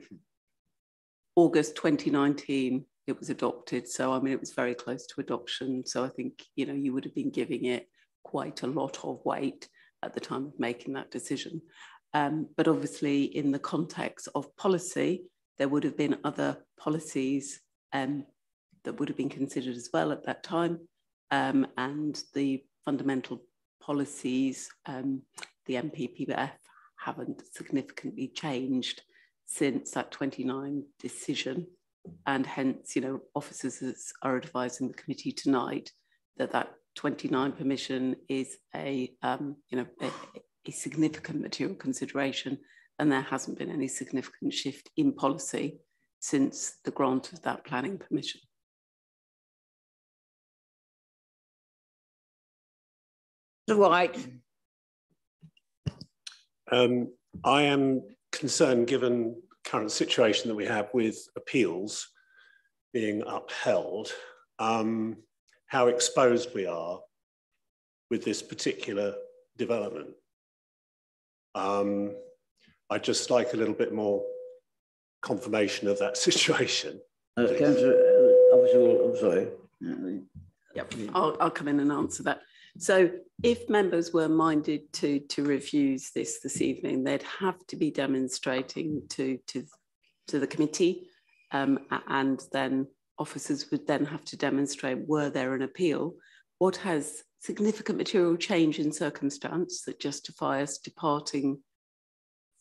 Speaker 16: August 2019, it was adopted. So, I mean, it was very close to adoption. So I think, you know, you would have been giving it quite a lot of weight at the time of making that decision. Um, but obviously, in the context of policy, there would have been other policies um, that would have been considered as well at that time. Um, and the fundamental policies, um, the NPPF, haven't significantly changed since that 29 decision. And hence, you know, officers are advising the committee tonight that that 29 permission is a, um, you know, a, a significant material consideration and there hasn't been any significant shift in policy since the grant of that planning permission.
Speaker 1: The White.
Speaker 17: Um, I am concerned, given current situation that we have with appeals being upheld, um, how exposed we are with this particular development. Um, I'd just like a little bit more confirmation of that situation.
Speaker 1: Uh, Councillor, uh, I'm sorry.
Speaker 16: Yep, I'll, I'll come in and answer that. So if members were minded to, to refuse this this evening, they'd have to be demonstrating to, to, to the committee um, and then officers would then have to demonstrate were there an appeal, what has significant material change in circumstance that justify us departing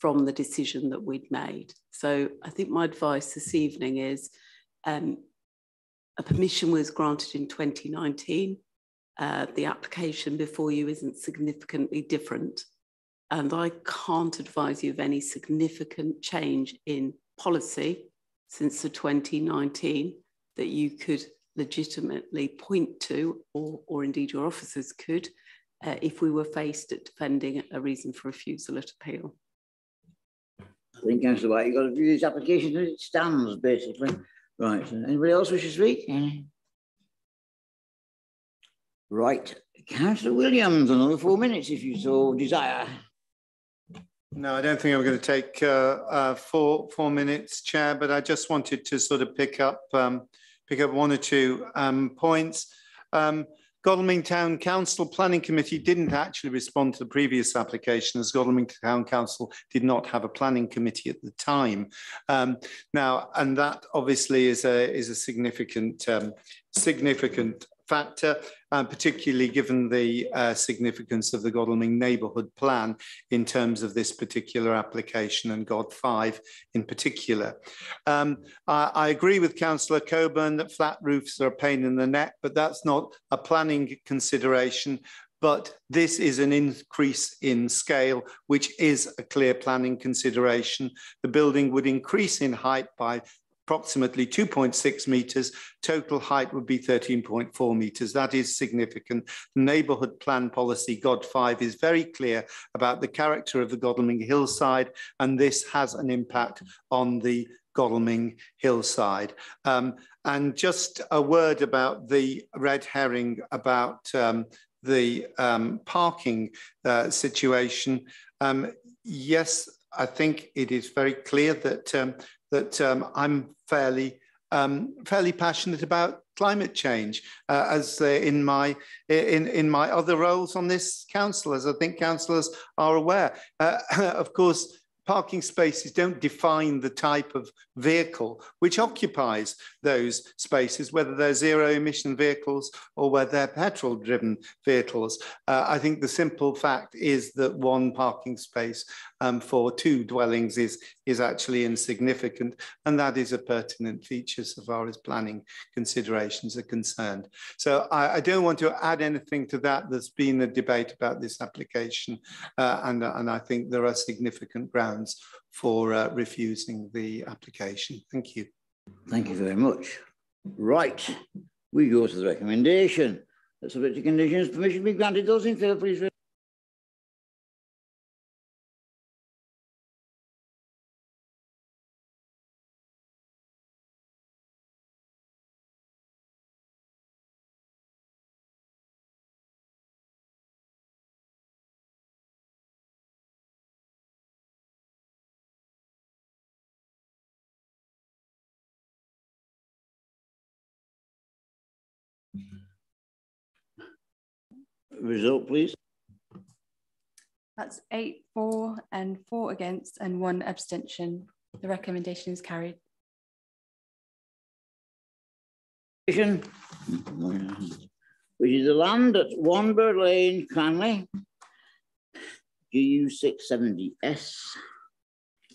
Speaker 16: from the decision that we'd made. So I think my advice this evening is um, a permission was granted in 2019. Uh, the application before you isn't significantly different. And I can't advise you of any significant change in policy since the 2019 that you could legitimately point to, or, or indeed your officers could, uh, if we were faced at defending a reason for refusal at appeal.
Speaker 1: I think, Councillor White, you've got to view this application as it stands, basically. Right, anybody else wish to speak? Right, Councillor Williams, another four minutes if you so desire.
Speaker 12: No, I don't think I'm going to take uh, uh, four four minutes, Chair. But I just wanted to sort of pick up um, pick up one or two um, points. Um, Godalming Town Council Planning Committee didn't actually respond to the previous application as Godalming Town Council did not have a planning committee at the time. Um, now, and that obviously is a, is a significant, um, significant factor, uh, particularly given the uh, significance of the Godalming neighbourhood plan in terms of this particular application and God 5 in particular. Um, I, I, agree with Councillor Coburn that flat roofs are a pain in the neck, but that's not a planning consideration but this is an increase in scale, which is a clear planning consideration. The building would increase in height by approximately 2.6 metres. Total height would be 13.4 metres. That is significant. The neighbourhood plan policy, God 5, is very clear about the character of the Godalming hillside, and this has an impact on the Godalming hillside. Um, and just a word about the red herring about um, the um, parking uh, situation. Um, yes, I think it is very clear that um, that um, I'm fairly um, fairly passionate about climate change, uh, as uh, in my in in my other roles on this council, as I think councillors are aware. Uh, of course, parking spaces don't define the type of vehicle which occupies those spaces, whether they're zero emission vehicles or whether they're petrol driven vehicles. Uh, I think the simple fact is that one parking space um, for two dwellings is, is actually insignificant, and that is a pertinent feature so far as planning considerations are concerned. So I, I don't want to add anything to that. There's been a debate about this application, uh, and, and I think there are significant grounds for uh, refusing the application. Thank you.
Speaker 1: Thank you very much. Right, we go to the recommendation. That's subject to conditions, permission be granted. Those in favour, please. Result, please.
Speaker 2: That's eight for and four against and one abstention. The recommendation is carried.
Speaker 1: Which is the land at Wanborough Lane, Cranleigh, GU670S.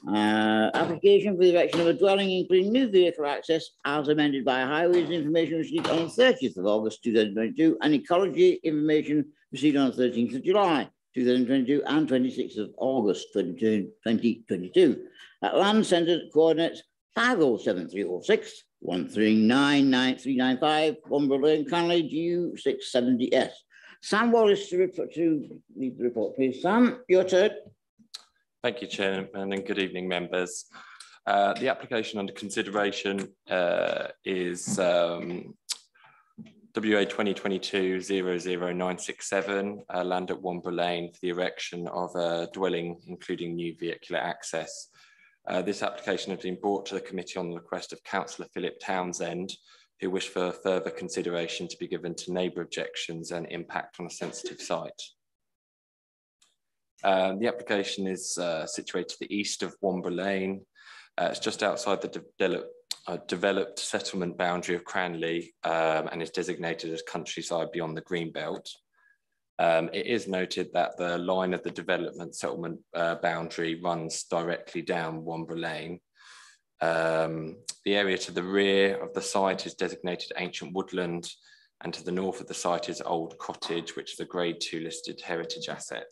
Speaker 1: Uh, application for the erection of a dwelling including new vehicle access as amended by Highways Information received on the 30th of August 2022 and Ecology Information received on the 13th of July 2022 and 26th of August 2022 at land centre coordinates 507306 1399395 Wanborough Lane, Cranleigh, GU670S. Sam Wallace to, to lead the report, please. Sam, your turn.
Speaker 18: Thank you, Chairman, and good evening, members. Uh, the application under consideration uh, is um, WA 2022-00967, uh, land at Wanborough Lane for the erection of a dwelling, including new vehicular access. Uh, this application has been brought to the committee on the request of Councillor Philip Townsend, who wished for further consideration to be given to neighbour objections and impact on a sensitive site. Um, the application is uh, situated to the east of Wanborough Lane. Uh, it's just outside the de developed settlement boundary of Cranleigh um, and is designated as countryside beyond the green belt. Um, it is noted that the line of the development settlement uh, boundary runs directly down Wanborough Lane. Um, the area to the rear of the site is designated ancient woodland and to the north of the site is Old Cottage, which is a grade two listed heritage asset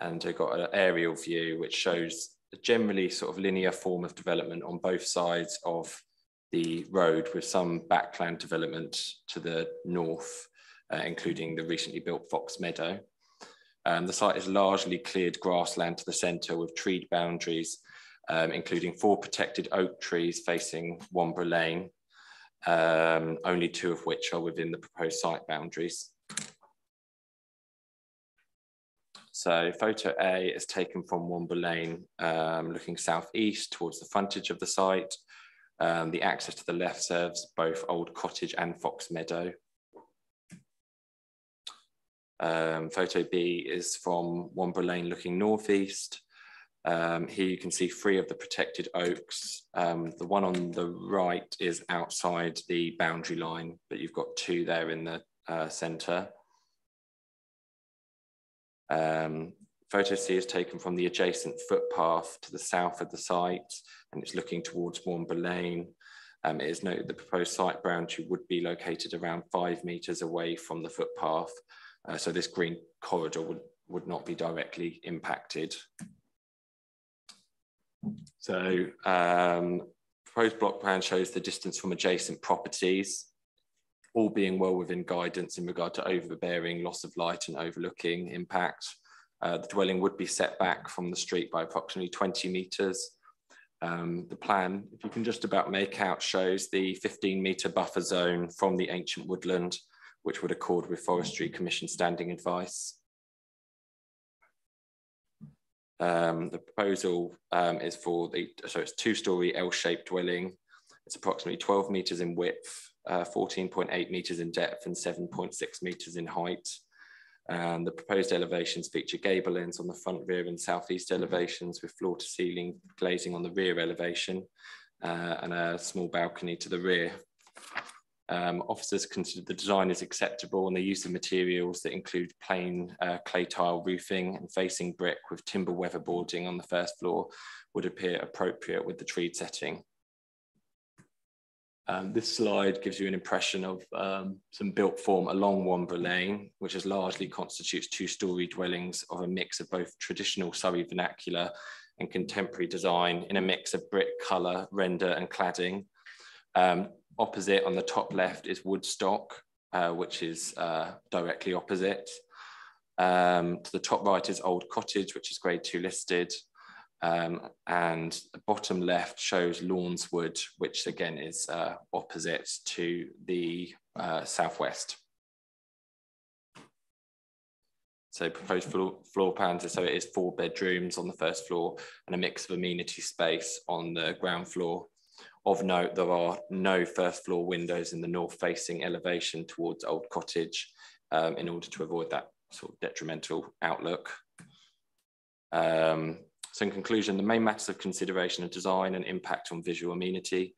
Speaker 18: and I've got an aerial view which shows a generally sort of linear form of development on both sides of the road with some backland development to the north uh, including the recently built Fox Meadow. Um, the site is largely cleared grassland to the centre with treed boundaries, um, including four protected oak trees facing Wanborough Lane, um, only two of which are within the proposed site boundaries. So photo A is taken from Wanborough Lane, um, looking southeast towards the frontage of the site. Um, the access to the left serves both Old Cottage and Fox Meadow. Um, photo B is from Wanborough Lane looking northeast. Um, here you can see three of the protected oaks. Um, the one on the right is outside the boundary line, but you've got two there in the uh, centre. Um, photo C is taken from the adjacent footpath to the south of the site, and it's looking towards Wanborough Lane. Um, it is noted the proposed site boundary would be located around five metres away from the footpath, uh, so this green corridor would, would not be directly impacted. So um, proposed block plan shows the distance from adjacent properties, all being well within guidance in regard to overbearing, loss of light and overlooking impact. Uh, the dwelling would be set back from the street by approximately 20 metres. Um, the plan, if you can just about make out, shows the 15 metre buffer zone from the ancient woodland, which would accord with Forestry Commission standing advice. Um, the proposal um, is for the, so it's two-story L-shaped dwelling. It's approximately 12 metres in width, 14.8 uh, metres in depth and 7.6 metres in height. And the proposed elevations feature gable ends on the front, rear and southeast elevations with floor to ceiling glazing on the rear elevation uh, and a small balcony to the rear. Um, officers consider the design is acceptable and the use of materials that include plain uh, clay tile roofing and facing brick with timber weatherboarding on the first floor would appear appropriate with the treed setting. Um, this slide gives you an impression of um, some built form along Wanborough Lane, which is largely constitutes two-storey dwellings of a mix of both traditional Surrey vernacular and contemporary design in a mix of brick colour, render and cladding. Um, opposite on the top left is Woodstock, uh, which is uh, directly opposite. Um, to the top right is Old Cottage, which is grade two listed. Um, and the bottom left shows Lawnswood, which again is uh, opposite to the uh, southwest. So proposed floor, floor plans, so it is four bedrooms on the first floor and a mix of amenity space on the ground floor. Of note, there are no first floor windows in the north facing elevation towards Old Cottage um, in order to avoid that sort of detrimental outlook. Um, so in conclusion, the main matters of consideration are design and impact on visual amenity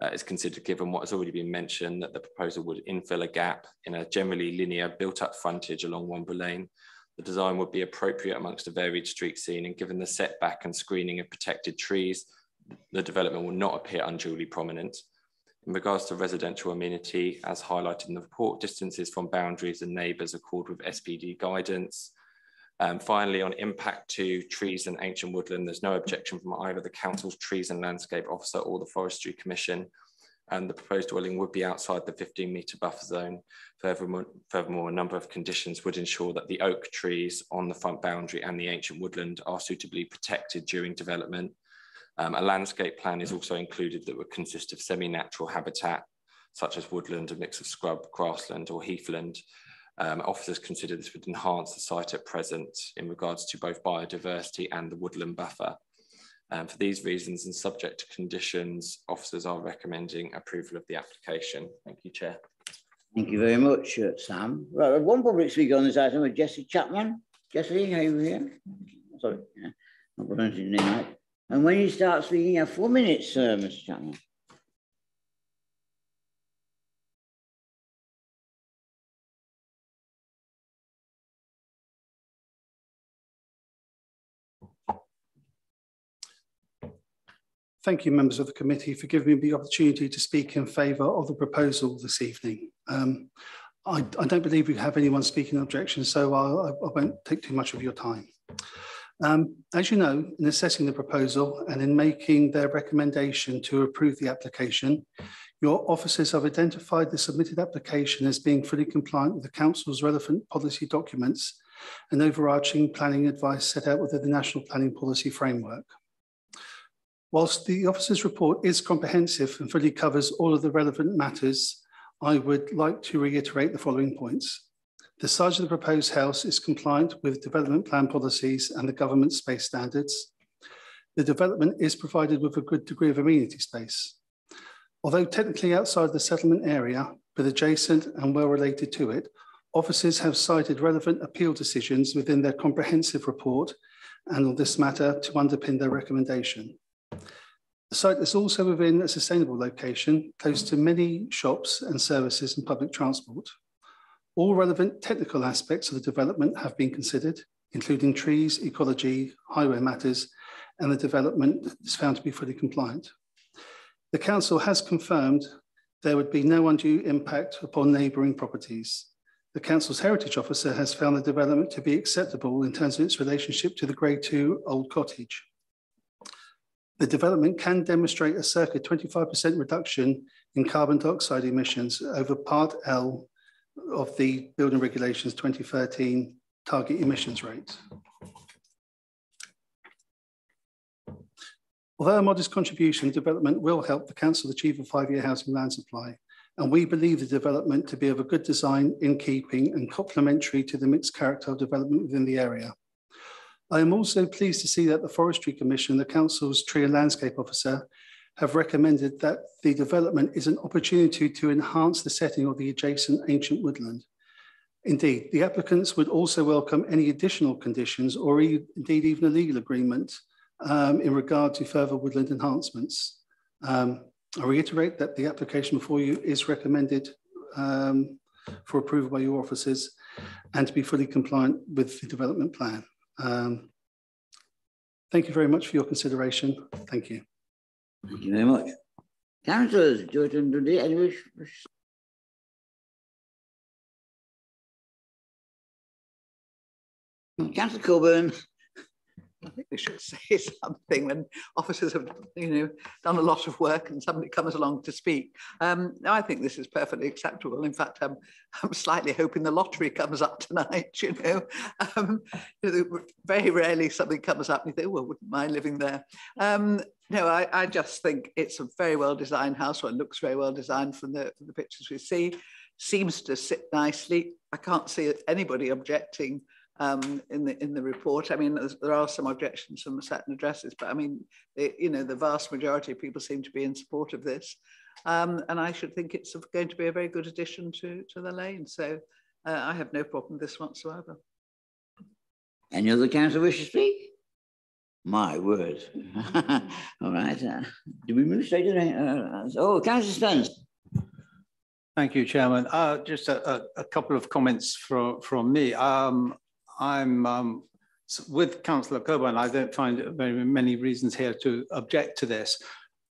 Speaker 18: uh, is considered given what has already been mentioned that the proposal would infill a gap in a generally linear built up frontage along Wanborough Lane. The design would be appropriate amongst a varied street scene and given the setback and screening of protected trees, the development will not appear unduly prominent. In regards to residential amenity, as highlighted in the report, distances from boundaries and neighbours accord with SPD guidance. Um, finally, on impact to trees and ancient woodland, there's no objection from either the Council's Trees and Landscape Officer or the Forestry Commission, and the proposed dwelling would be outside the 15 metre buffer zone. Furthermore, furthermore, a number of conditions would ensure that the oak trees on the front boundary and the ancient woodland are suitably protected during development, um, a landscape plan is also included that would consist of semi-natural habitat, such as woodland, a mix of scrub, grassland or heathland. Um, officers consider this would enhance the site at present in regards to both biodiversity and the woodland buffer. Um, for these reasons and subject to conditions, officers are recommending approval of the application. Thank you, Chair.
Speaker 1: Thank you very much, uh, Sam. Right, one public speaker on this item with Jesse Chapman. Jesse, are you here? Sorry, yeah. I'm pronouncing your name right. And when you start speaking, you have four minutes, uh, Mr. Chapman.
Speaker 19: Thank you, members of the committee, for giving me the opportunity to speak in favour of the proposal this evening. Um, I, I, don't believe we have anyone speaking in objection, so I, I, won't take too much of your time. Um, as you know, in assessing the proposal and in making their recommendation to approve the application, your officers have identified the submitted application as being fully compliant with the Council's relevant policy documents and overarching planning advice set out within the National Planning Policy Framework. Whilst the officer's report is comprehensive and fully covers all of the relevant matters, I would like to reiterate the following points. The size of the proposed house is compliant with development plan policies and the government space standards. The development is provided with a good degree of amenity space. Although technically outside the settlement area, but adjacent and well related to it, officers have cited relevant appeal decisions within their comprehensive report and on this matter to underpin their recommendation. The site is also within a sustainable location, close to many shops and services and public transport. All relevant technical aspects of the development have been considered, including trees, ecology, highway matters, and the development is found to be fully compliant. The council has confirmed there would be no undue impact upon neighbouring properties. The council's heritage officer has found the development to be acceptable in terms of its relationship to the Grade 2 Old Cottage. The development can demonstrate a circa 25% reduction in carbon dioxide emissions over Part L of the Building Regulations 2013 target emissions rates. Although a modest contribution, development will help the Council achieve a five-year housing land supply, and we believe the development to be of a good design in keeping and complementary to the mixed character of development within the area. I am also pleased to see that the Forestry Commission, the Council's Tree and Landscape Officer, have recommended that the development is an opportunity to enhance the setting of the adjacent ancient woodland. Indeed, the applicants would also welcome any additional conditions or indeed even a legal agreement um, in regard to further woodland enhancements. Um, I reiterate that the application before you is recommended um, for approval by your officers and to be fully compliant with the development plan. Um, thank you very much for your consideration. Thank you.
Speaker 1: Thank you very much. Councillors, turn today. Any wish? Councillor Cockburn.
Speaker 9: I think we should say something when officers have, you know, done a lot of work and somebody comes along to speak. Um, I think this is perfectly acceptable. In fact, I'm, I'm slightly hoping the lottery comes up tonight, you know. Um, very rarely something comes up and you think, well, wouldn't mind living there. Um, no, I, I just think it's a very well designed house, or it looks very well designed from the, from the pictures we see. Seems to sit nicely. I can't see anybody objecting um, in the in the report. I mean, there are some objections from certain addresses, but I mean, it, you know, the vast majority of people seem to be in support of this, um, and I should think it's going to be a very good addition to to the lane. So uh, I have no problem with this whatsoever.
Speaker 1: Any other council wish to speak? My word. All right. Uh, do we move straight to the... Uh, oh, Councillor Spence.
Speaker 15: Thank you, Chairman. Uh, just a, a, a, couple of comments from, from me. Um, I'm um, with Councillor Cockburn. I don't find very many reasons here to object to this.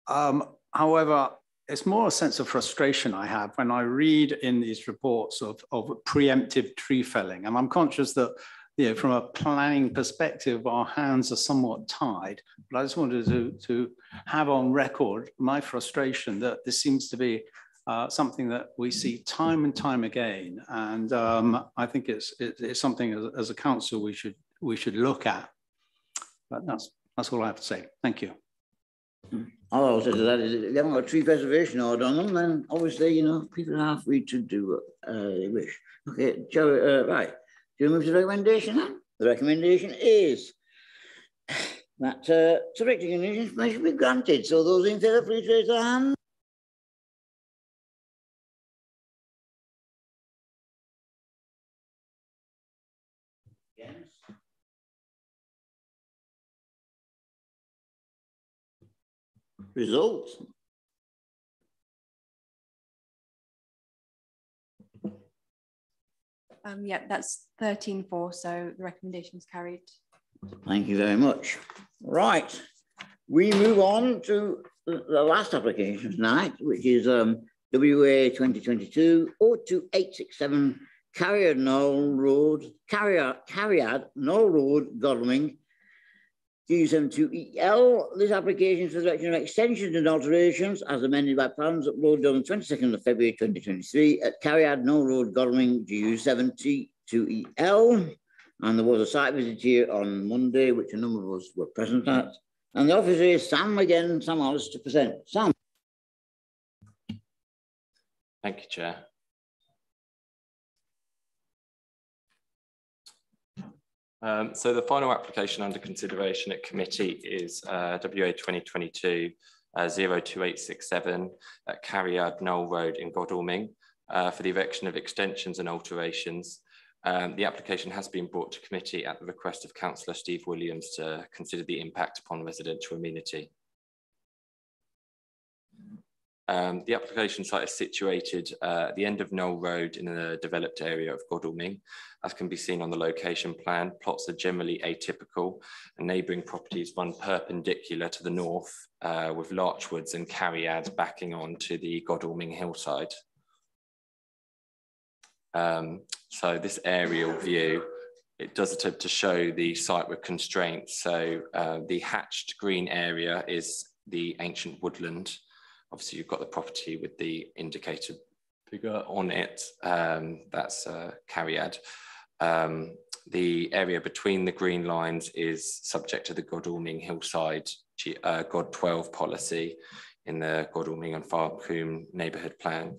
Speaker 15: Um, however, it's more a sense of frustration I have when I read in these reports of, of preemptive tree felling. And I'm conscious that you know, from a planning perspective, our hands are somewhat tied. But I just wanted to, to have on record my frustration that this seems to be uh, something that we see time and time again. And um, I think it's, it, it's something as, as, a council we should, we should look at. But that's, that's all I have to say. Thank you.
Speaker 1: All I will say to that is if you haven't got tree preservation order on them, then obviously, you know, people are free to do what uh, they wish. Okay, Joe, uh, right. Do you move to the recommendation then? The recommendation is that uh, subject to information be granted. So those in favour, please raise their hands. Results.
Speaker 2: Um, yeah, that's 13-4, so the recommendation is carried.
Speaker 1: Thank you very much. Right, we move on to the last application tonight, which is um, WA 2022 02867 Cariad Knoll Road, Cariad, Cariad Knoll Road, Godalming, GU72EL. This application is for the direction of extensions and alterations as amended by plans uploaded on the 22nd of February 2023 at Cariad Knoll Road, Godalming, GU72EL. And there was a site visit here on Monday, which a number of us were present at. And the officer is Sam again, Sam Hollis to present. Sam.
Speaker 18: Thank you, Chair. Um, so the final application under consideration at committee is uh, WA 2022 uh, 02867 at Cariad Knoll Road in Godalming uh, for the erection of extensions and alterations. Um, the application has been brought to committee at the request of Councillor Steve Williams to consider the impact upon residential amenity. Um, the application site is situated uh, at the end of Knoll Road in a developed area of Godalming. As can be seen on the location plan, plots are generally atypical and neighbouring properties run perpendicular to the north uh, with Larchwoods and Cariad backing on to the Godalming hillside. Um, so this aerial view, it does attempt to show the site with constraints. So uh, the hatched green area is the ancient woodland obviously you've got the property with the indicated figure on it. Um, that's uh, Cariad. Um, the area between the green lines is subject to the Godalming Hillside uh, God 12 policy in the Godalming and Farncombe neighbourhood plan.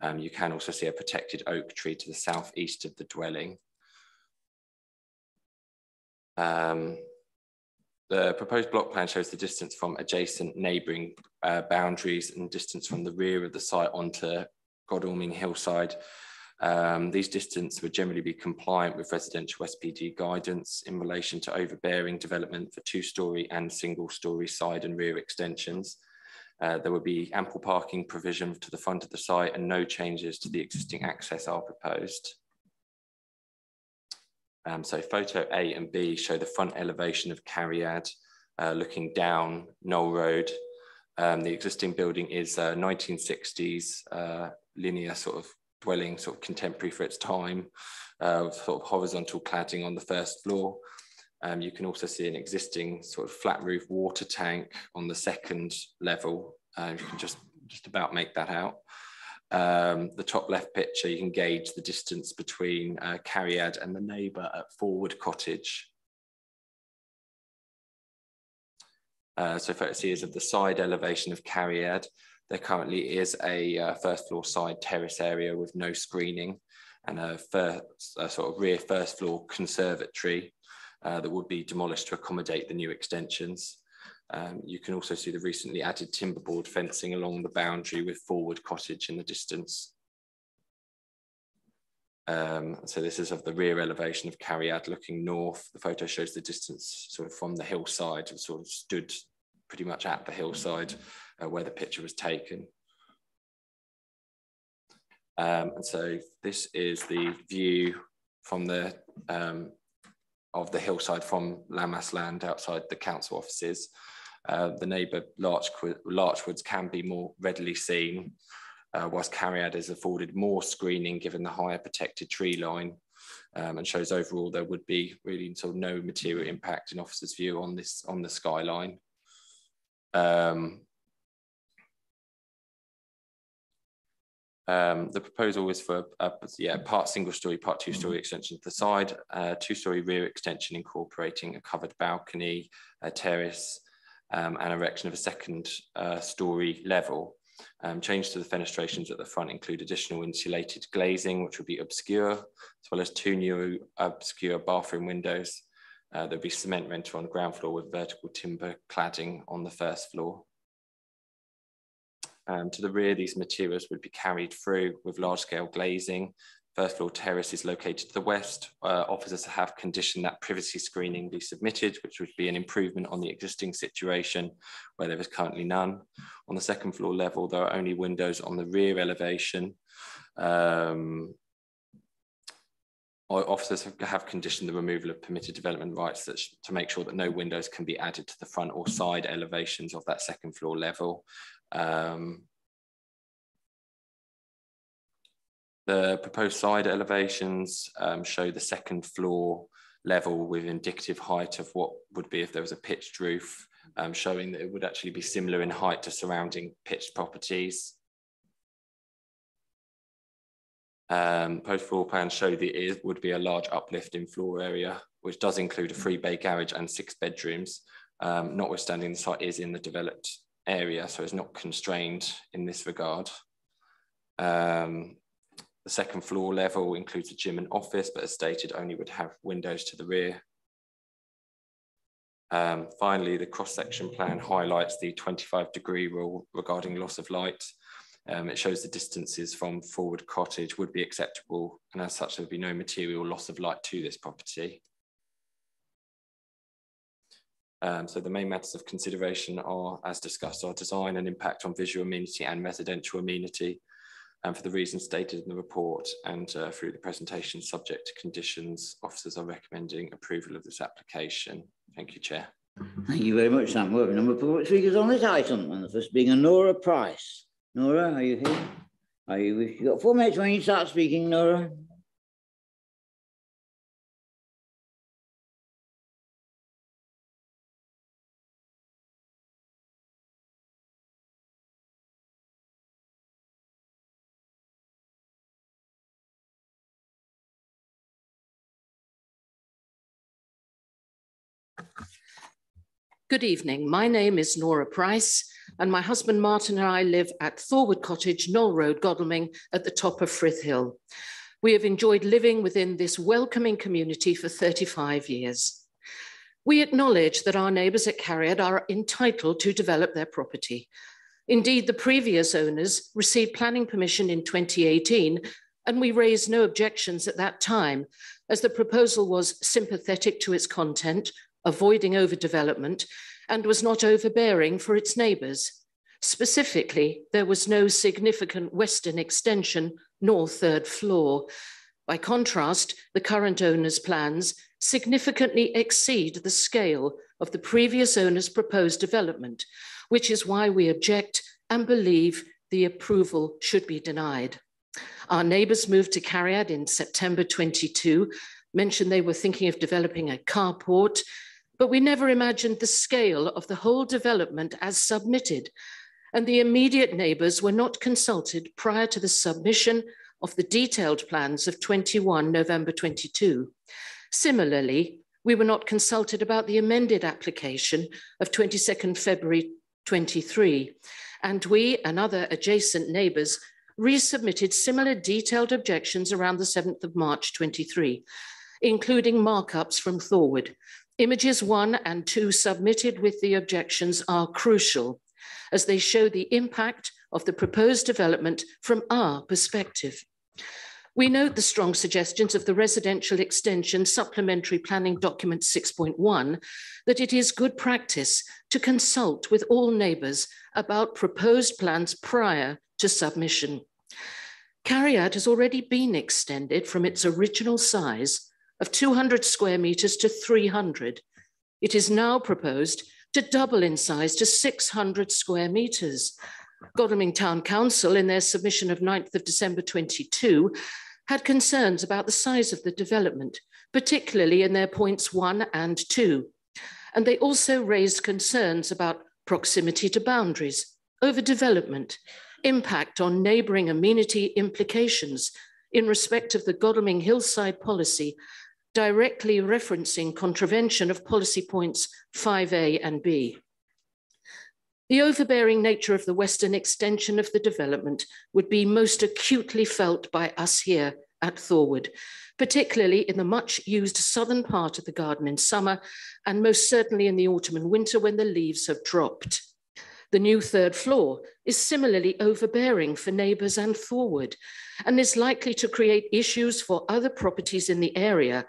Speaker 18: Um, you can also see a protected oak tree to the southeast of the dwelling. Um, the proposed block plan shows the distance from adjacent neighbouring uh, boundaries and distance from the rear of the site onto Godalming hillside. Um, these distances would generally be compliant with residential SPD guidance in relation to overbearing development for two-storey and single-storey side and rear extensions. Uh, there would be ample parking provision to the front of the site and no changes to the existing access are proposed. Um, so photo A and B show the front elevation of Cariad uh, looking down Knoll Road. Um, the existing building is uh, 1960s uh, linear sort of dwelling, sort of contemporary for its time, uh, sort of horizontal cladding on the first floor. Um, you can also see an existing sort of flat roof water tank on the second level. Uh, you can just, just about make that out. Um, the top left picture, you can gauge the distance between uh, Cariad and the neighbour at Thorwood Cottage. Uh, so photos is of the side elevation of Cariad. There currently is a uh, first floor side terrace area with no screening and a, first, a sort of rear first floor conservatory uh, that would be demolished to accommodate the new extensions. Um, you can also see the recently added timberboard fencing along the boundary with Thorwood Cottage in the distance. Um, so this is of the rear elevation of Cariad looking north. The photo shows the distance sort of from the hillside, sort of stood pretty much at the hillside uh, where the picture was taken. Um, and so this is the view from the um, of the hillside from Lammas Land outside the council offices. Uh, the neighbour larch Larchwoods can be more readily seen, uh, whilst Cariad is afforded more screening given the higher protected tree line um, and shows overall there would be really sort of no material impact in officers' view on this on the skyline. Um, Um, the proposal is for a, a yeah, part single story, part two story extension to the side, uh, two story rear extension incorporating a covered balcony, a terrace, um, and erection of a second uh, story level. Um, change to the fenestrations at the front include additional insulated glazing, which will be obscure, as well as two new obscure bathroom windows. Uh, there'll be cement render on the ground floor with vertical timber cladding on the first floor. Um, to the rear, these materials would be carried through with large scale glazing First floor terrace is located to the west. Uh, officers have conditioned that privacy screening be submitted, which would be an improvement on the existing situation where there is currently none. On the second floor level, there are only windows on the rear elevation. Um, officers have conditioned the removal of permitted development rights to make sure that no windows can be added to the front or side elevations of that second floor level. Um, The proposed side elevations um, show the second floor level with indicative height of what would be if there was a pitched roof, um, showing that it would actually be similar in height to surrounding pitched properties. Um, post floor plans show that it would be a large uplift in floor area, which does include a three bay garage and six bedrooms, um, notwithstanding the site is in the developed area, so it's not constrained in this regard. Um, the second floor level includes a gym and office, but as stated, only would have windows to the rear. Um, finally, the cross-section plan highlights the 25 degree rule regarding loss of light. Um, it shows the distances from Thorwood Cottage would be acceptable, and as such, there would be no material loss of light to this property. Um, so the main matters of consideration are, as discussed, are design and impact on visual amenity and residential amenity, and for the reasons stated in the report and uh, through the presentation subject to conditions, officers are recommending approval of this application. Thank you, Chair.
Speaker 1: Thank you very much, Sam. A number public speakers on this item, and the first being Nora Price. Nora, are you here? Are you? You've got four minutes when you start speaking, Nora.
Speaker 20: Good evening. My name is Nora Price, and my husband Martin and I live at Thorwood Cottage, Knoll Road, Godalming, at the top of Frith Hill. We have enjoyed living within this welcoming community for 35 years. We acknowledge that our neighbours at Cariad are entitled to develop their property. Indeed, the previous owners received planning permission in 2018, and we raised no objections at that time, as the proposal was sympathetic to its content, avoiding overdevelopment, and was not overbearing for its neighbours. Specifically, there was no significant western extension nor third floor. By contrast, the current owner's plans significantly exceed the scale of the previous owner's proposed development, which is why we object and believe the approval should be denied. Our neighbours moved to Cariad in September 22, mentioned they were thinking of developing a carport but we never imagined the scale of the whole development as submitted, and the immediate neighbours were not consulted prior to the submission of the detailed plans of 21 November 22. Similarly, we were not consulted about the amended application of 22nd February 23, and we and other adjacent neighbours resubmitted similar detailed objections around the 7th of March 23, including markups from Thorwood, Images one and two submitted with the objections are crucial as they show the impact of the proposed development from our perspective. We note the strong suggestions of the residential extension supplementary planning document 6.1 that it is good practice to consult with all neighbours about proposed plans prior to submission. Cariad has already been extended from its original size of 200 square metres to 300. It is now proposed to double in size to 600 square metres. Godalming Town Council, in their submission of 9th of December 22, had concerns about the size of the development, particularly in their points one and two. And they also raised concerns about proximity to boundaries, overdevelopment, impact on neighbouring amenity implications in respect of the Godalming hillside policy directly referencing contravention of policy points 5A and B. The overbearing nature of the western extension of the development would be most acutely felt by us here at Thorwood, particularly in the much used southern part of the garden in summer, and most certainly in the autumn and winter when the leaves have dropped. The new third floor is similarly overbearing for neighbours and Thorwood, and is likely to create issues for other properties in the area,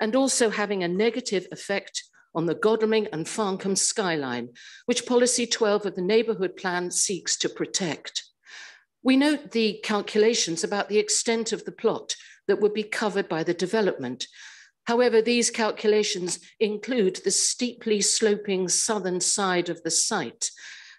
Speaker 20: and also having a negative effect on the Godalming and Farncombe skyline, which Policy 12 of the Neighbourhood Plan seeks to protect. We note the calculations about the extent of the plot that would be covered by the development. However, these calculations include the steeply sloping southern side of the site,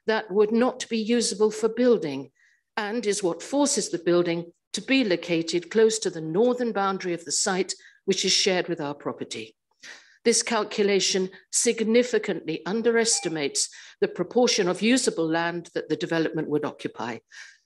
Speaker 20: that would not be usable for building and is what forces the building to be located close to the northern boundary of the site, which is shared with our property. This calculation significantly underestimates the proportion of usable land that the development would occupy.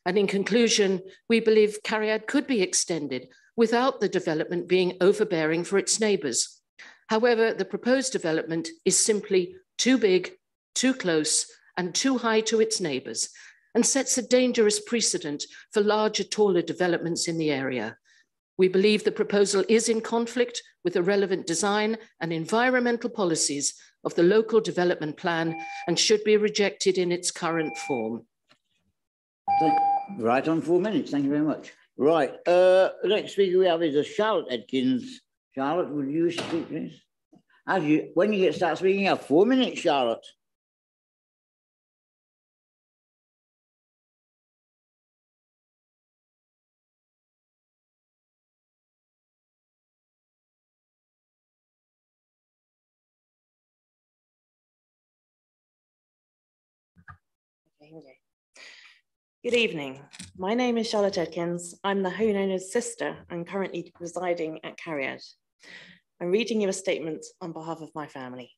Speaker 20: And in conclusion, we believe Cariad could be extended without the development being overbearing for its neighbours. However, the proposed development is simply too big, too close, and too high to its neighbours, and sets a dangerous precedent for larger, taller developments in the area. We believe the proposal is in conflict with the relevant design and environmental policies of the local development plan and should be rejected in its current form.
Speaker 1: Right on four minutes. Thank you very much. Right. Uh, next speaker we have is Charlotte Edkins. Charlotte, would you speak, please? As you, when you get start speaking, you have four minutes, Charlotte.
Speaker 21: Good evening. My name is Charlotte Edkins. I'm the homeowner's sister and currently residing at Cariad. I'm reading you a statement on behalf of my family.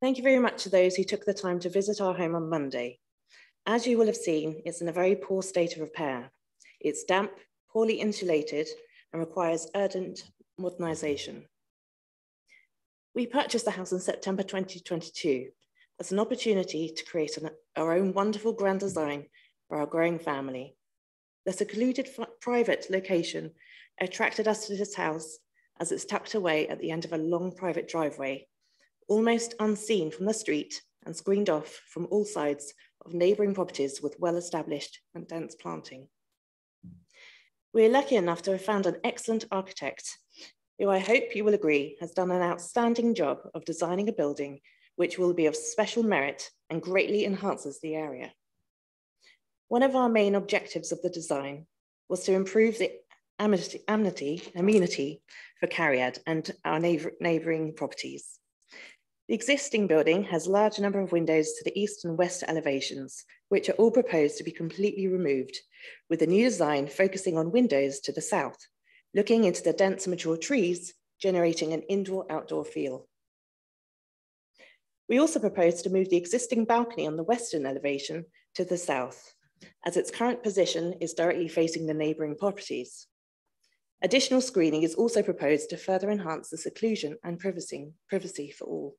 Speaker 21: Thank you very much to those who took the time to visit our home on Monday. As you will have seen, it's in a very poor state of repair. It's damp, poorly insulated, and requires urgent modernisation. We purchased the house in September 2022 as an opportunity to create an, our own wonderful grand design for our growing family. The secluded private location attracted us to this house as it's tucked away at the end of a long private driveway, almost unseen from the street and screened off from all sides of neighbouring properties with well-established and dense planting. We're lucky enough to have found an excellent architect who I hope you will agree has done an outstanding job of designing a building which will be of special merit and greatly enhances the area. One of our main objectives of the design was to improve the amenity, for Cariad and our neighbor, neighbouring properties. The existing building has a large number of windows to the east and west elevations, which are all proposed to be completely removed, with the new design focusing on windows to the south, looking into the dense mature trees, generating an indoor-outdoor feel. We also propose to move the existing balcony on the western elevation to the south, as its current position is directly facing the neighbouring properties. Additional screening is also proposed to further enhance the seclusion and privacy, privacy for all.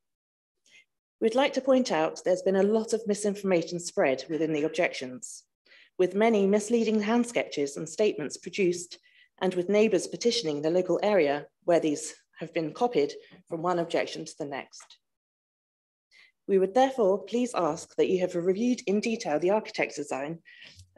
Speaker 21: We'd like to point out there's been a lot of misinformation spread within the objections, with many misleading hand sketches and statements produced, and with neighbours petitioning the local area where these have been copied from one objection to the next. We would therefore please ask that you have reviewed in detail the architect's design,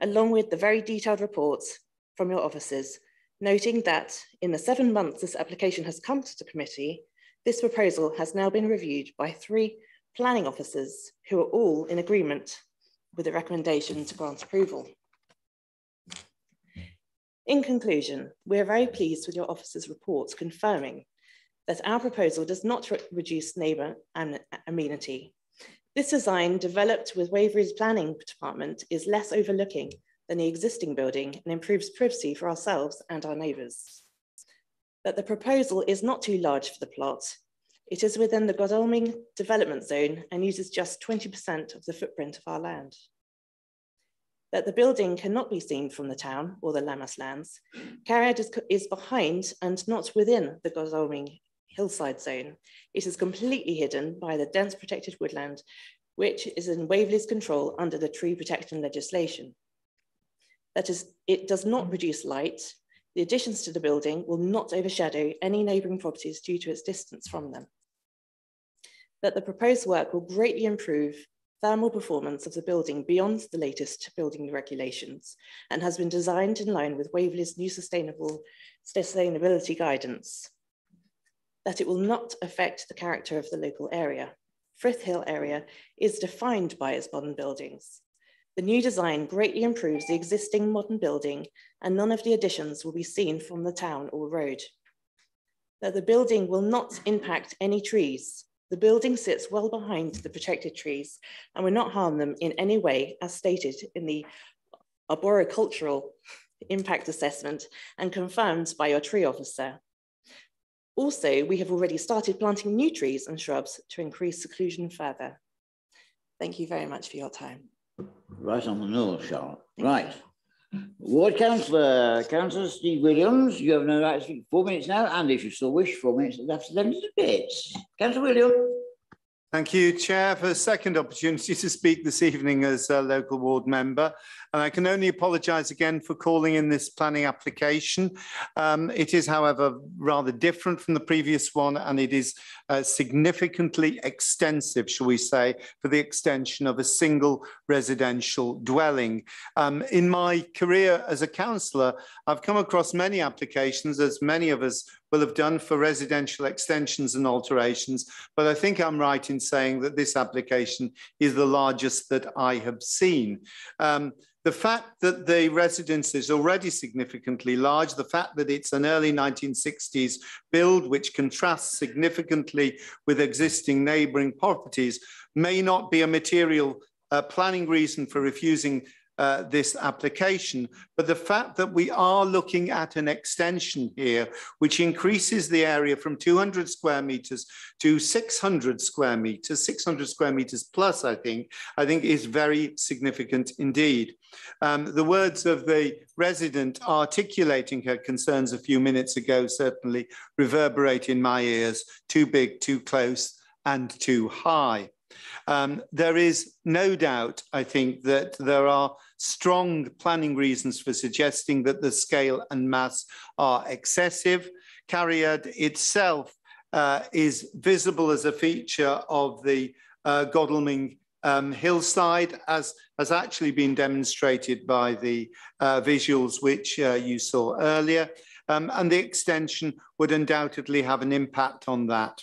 Speaker 21: along with the very detailed reports from your offices, noting that in the seven months this application has come to the committee, this proposal has now been reviewed by three planning officers who are all in agreement with the recommendation to grant approval. In conclusion, we are very pleased with your officers' reports confirming that our proposal does not re reduce neighbour amenity. This design, developed with Waverley's planning department, is less overlooking than the existing building and improves privacy for ourselves and our neighbours. But the proposal is not too large for the plot. It is within the Godalming development zone and uses just 20% of the footprint of our land. That the building cannot be seen from the town or the Lammas lands, Cariad is, is behind and not within the Godalming hillside zone. It is completely hidden by the dense protected woodland, which is in Waverley's control under the tree protection legislation. That is, it does not mm. produce light. The additions to the building will not overshadow any neighbouring properties due to its distance from them. That the proposed work will greatly improve thermal performance of the building beyond the latest building regulations and has been designed in line with Waverley's new sustainable sustainability guidance that it will not affect the character of the local area. Frith Hill area is defined by its modern buildings. The new design greatly improves the existing modern building and none of the additions will be seen from the town or road. That the building will not impact any trees. The building sits well behind the protected trees and will not harm them in any way as stated in the arboricultural impact assessment and confirmed by your tree officer Also, we have already started planting new trees and shrubs to increase seclusion further. Thank you very much for your time.
Speaker 1: Right on the nose, Charlotte. Right. Ward Councillor, Councillor Steve Williams, you have no right to speak four minutes now, and if you still wish, four minutes after them debates. Councillor Williams.
Speaker 12: Thank you, Chair, for a second opportunity to speak this evening as a local ward member. And I can only apologise again for calling in this planning application. Um, it is, however, rather different from the previous one, and it is uh, significantly extensive, shall we say, for the extension of a single residential dwelling. Um, in my career as a councillor, I've come across many applications, as many of us will have done for residential extensions and alterations. But I think I'm right in saying that this application is the largest that I have seen. Um, the fact that the residence is already significantly large, the fact that it's an early 1960s build, which contrasts significantly with existing neighbouring properties, may not be a material uh, planning reason for refusing uh, this application. But the fact that we are looking at an extension here, which increases the area from 200 square meters to 600 square meters, 600 square meters plus, I think, I think is very significant indeed. Um, the words of the resident articulating her concerns a few minutes ago certainly reverberate in my ears, too big, too close, and too high. Um, there is no doubt, I think, that there are strong planning reasons for suggesting that the scale and mass are excessive. Cariad itself uh, is visible as a feature of the uh, Godalming um, hillside, as has actually been demonstrated by the uh, visuals which uh, you saw earlier. Um, and the extension would undoubtedly have an impact on that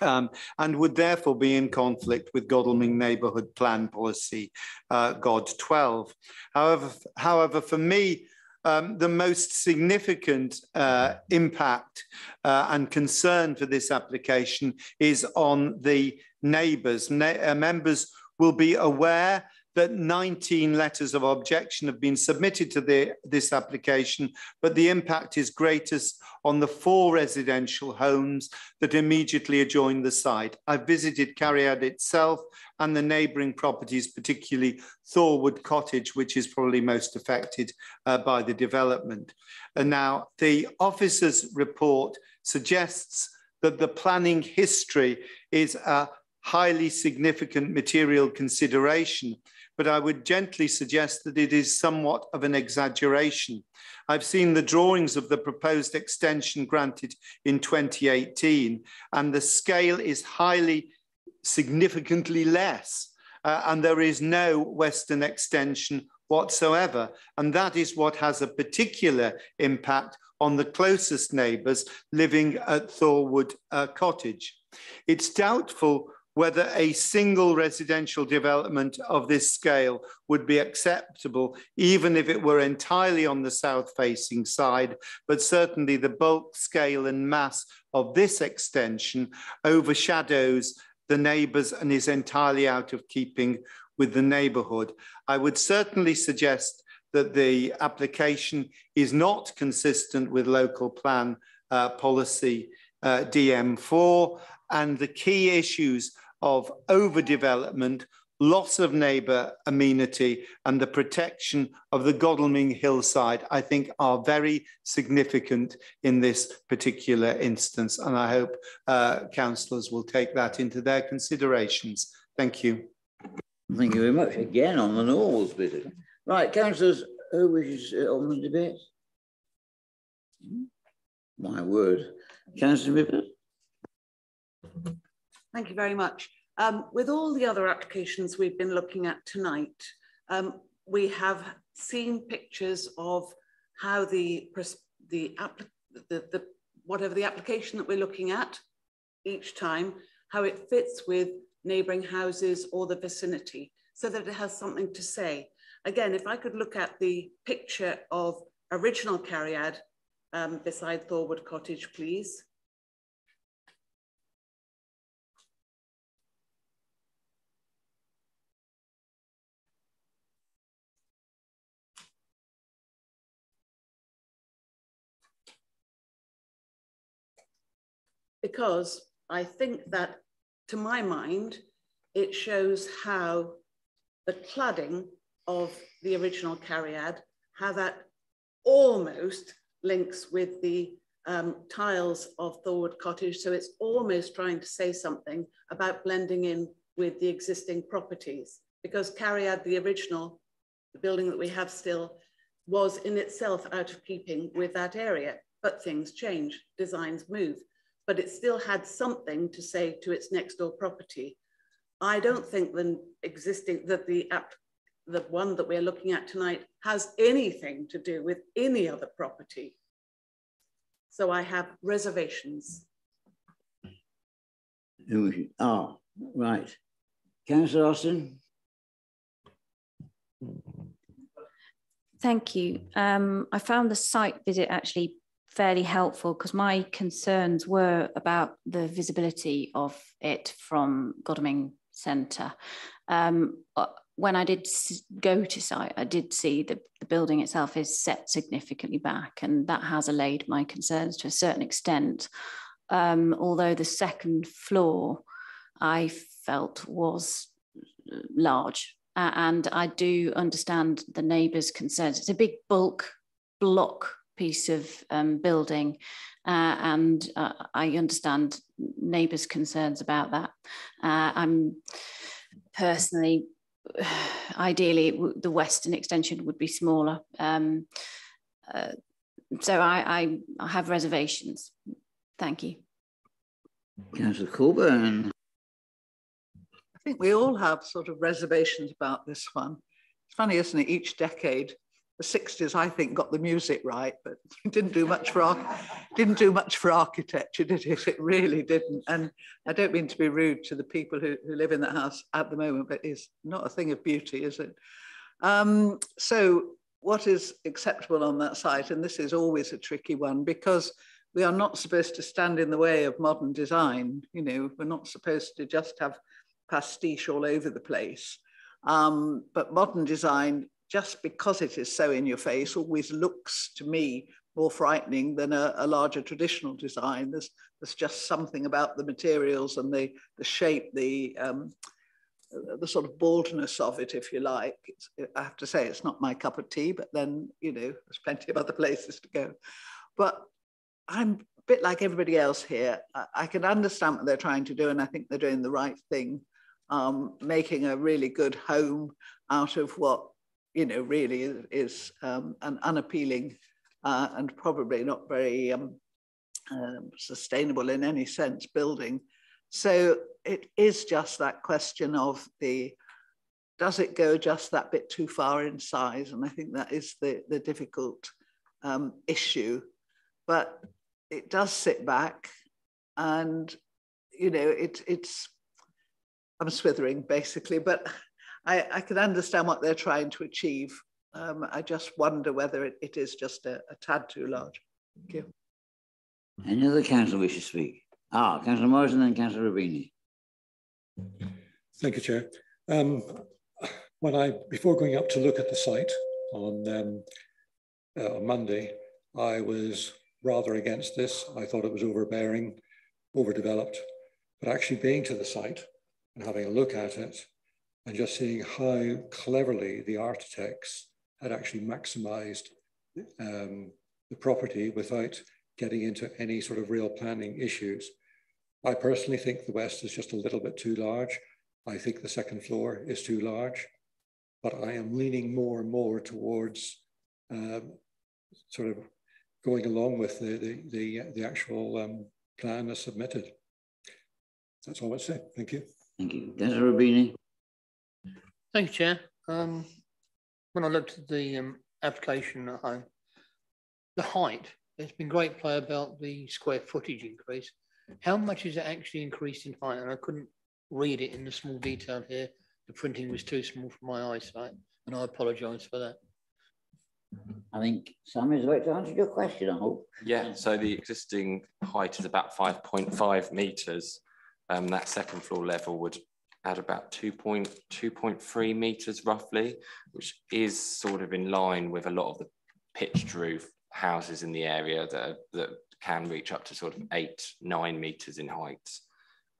Speaker 12: um, and would therefore be in conflict with Godalming Neighbourhood Plan Policy uh, GOD 12. However, however, for me, um, the most significant uh, impact uh, and concern for this application is on the neighbours. Ne uh, members will be aware that 19 letters of objection have been submitted to the, this application, but the impact is greatest on the four residential homes that immediately adjoin the site. I visited Cariad itself and the neighbouring properties, particularly Thorwood Cottage, which is probably most affected uh, by the development. And now the officer's report suggests that the planning history is a highly significant material consideration but I would gently suggest that it is somewhat of an exaggeration. I've seen the drawings of the proposed extension granted in 2018, and the scale is highly significantly less, uh, and there is no western extension whatsoever. And that is what has a particular impact on the closest neighbours living at Thorwood uh, Cottage. It's doubtful whether a single residential development of this scale would be acceptable, even if it were entirely on the south facing side, but certainly the bulk scale and mass of this extension overshadows the neighbours and is entirely out of keeping with the neighbourhood. I would certainly suggest that the application is not consistent with local plan uh, policy uh, DM4 and the key issues of overdevelopment, loss of neighbour amenity, and the protection of the Godalming hillside, I think are very significant in this particular instance. And I hope uh, councillors will take that into their considerations. Thank you.
Speaker 1: Thank you very much. Again, on the nose, basically. Right, councillors, who wishes uh, on the debate? My word. Councillor Rivers?
Speaker 5: Thank you very much. Um, with all the other applications we've been looking at tonight, um, we have seen pictures of how the, the, the, the, whatever the application that we're looking at each time, how it fits with neighbouring houses or the vicinity so that it has something to say. Again, if I could look at the picture of original Cariad um, beside Thorwood Cottage, please. Because I think that, to my mind, it shows how the cladding of the original Cariad, how that almost links with the um, tiles of Thorwood Cottage. So it's almost trying to say something about blending in with the existing properties because Cariad, the original, the building that we have still, was in itself out of keeping with that area. But things change, designs move, but it still had something to say to its next door property. I don't think the existing, that the app, the one that we're looking at tonight has anything to do with any other property. So I have reservations.
Speaker 1: Oh, right. Councillor Austin?
Speaker 22: Thank you. Um, I found the site visit actually fairly helpful because my concerns were about the visibility of it from Godalming Centre. Um, uh, when I did go to site, I did see that the building itself is set significantly back, and that has allayed my concerns to a certain extent. Um, although the second floor I felt was large uh, and I do understand the neighbours' concerns. It's a big bulk block piece of um, building, uh, and uh, I understand neighbours' concerns about that. Uh, I'm personally, ideally, the western extension would be smaller. Um, uh, so I, I, I have reservations. Thank you.
Speaker 1: Councillor Cockburn I
Speaker 9: think we all have sort of reservations about this one. It's funny, isn't it? Each decade, the 60s, I think, got the music right, but didn't do much for didn't do much for architecture, did it? It really didn't. And I don't mean to be rude to the people who, who live in the house at the moment, but it's not a thing of beauty, is it? Um, so what is acceptable on that site? And this is always a tricky one because we are not supposed to stand in the way of modern design. You know, we're not supposed to just have pastiche all over the place. Um, but modern design, just because it is so in your face, always looks to me more frightening than a, a larger traditional design. There's, there's just something about the materials and the, the shape, the, um, the sort of baldness of it, if you like. It's, I have to say, it's not my cup of tea, but then, you know, there's plenty of other places to go. But I'm a bit like everybody else here. I, I can understand what they're trying to do, and I think they're doing the right thing um, making a really good home out of what, you know, really is, um, an unappealing uh, and probably not very um, uh, sustainable in any sense building. So it is just that question of the, does it go just that bit too far in size? And I think that is the, the difficult um, issue. But it does sit back and, you know, it, it's I'm swithering basically, but I, I can understand what they're trying to achieve. Um, I just wonder whether it, it is just a, a, tad too large. Thank you.
Speaker 1: Any other councillor wish to speak? Ah, Councillor Morrison and Councillor Rubini.
Speaker 23: Thank you, Chair. Um, when I, before going up to look at the site on, um, uh, on Monday, I was rather against this. I thought it was overbearing, overdeveloped. But actually being to the site and having a look at it and just seeing how cleverly the architects had actually maximized um, the property without getting into any sort of real planning issues. I personally think the west is just a little bit too large. I think the second floor is too large, but I am leaning more and more towards um, sort of going along with the, the, the, the actual um, plan as submitted. That's all I'd say. Thank you.
Speaker 1: Thank you. Councillor Rubini.
Speaker 8: Thank you, Chair. Um, when I looked at the um, application at home, the height, there's been great play about the square footage increase. How much is it actually increased in height? And I couldn't read it in the small detail here. The printing was too small for my eyesight, and I apologise for that.
Speaker 1: I think Sam is about to answer your question, I hope.
Speaker 18: Yeah, so the existing height is about 5.5 metres um, that second floor level would add about 2.2.3 meters roughly, which is sort of in line with a lot of the pitched roof houses in the area that, that can reach up to sort of eight, nine meters in height.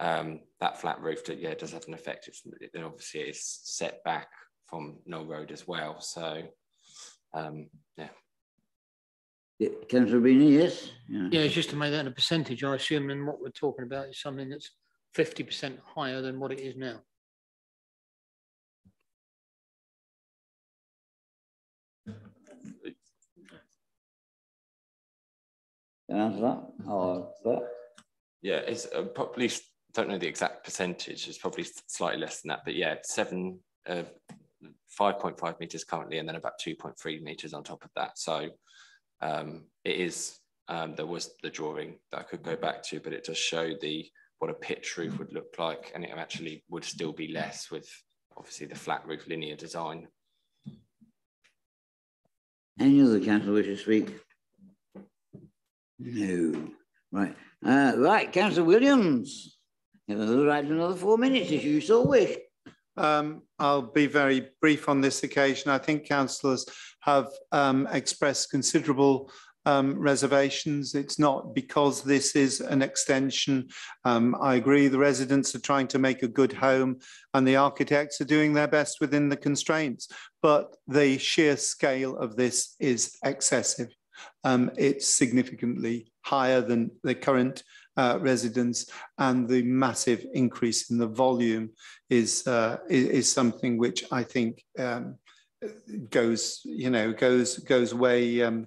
Speaker 18: Um, that flat roof, yeah, does have an effect. It's, then obviously it's set back from Knoll Road as well. So, um, yeah.
Speaker 1: yeah Councillor Beanie, yes?
Speaker 8: Yeah. yeah, it's just to make that a percentage. I assume and what we're talking about is something that's 50% higher than what it is now.
Speaker 1: answer that? Or that?
Speaker 18: Yeah, it's uh, probably don't know the exact percentage. It's probably slightly less than that, but yeah, seven, uh, 5.5 meters currently, and then about 2.3 meters on top of that. So um, it is. Um, there was the drawing that I could go back to, but it does show the what a pitch roof would look like, and it actually would still be less with obviously the flat roof linear design.
Speaker 1: Any other councillor wish to speak? No. Right. Uh, right, Councillor Williams. You have right another four minutes if you so wish.
Speaker 12: Um, I'll be very brief on this occasion. I think councillors have um, expressed considerable um, reservations. It's not because this is an extension. Um, I agree the residents are trying to make a good home and the architects are doing their best within the constraints, but the sheer scale of this is excessive. Um, it's significantly higher than the current uh, residents and the massive increase in the volume is, uh, is, is, something which I think um, goes, you know, goes, goes way, um,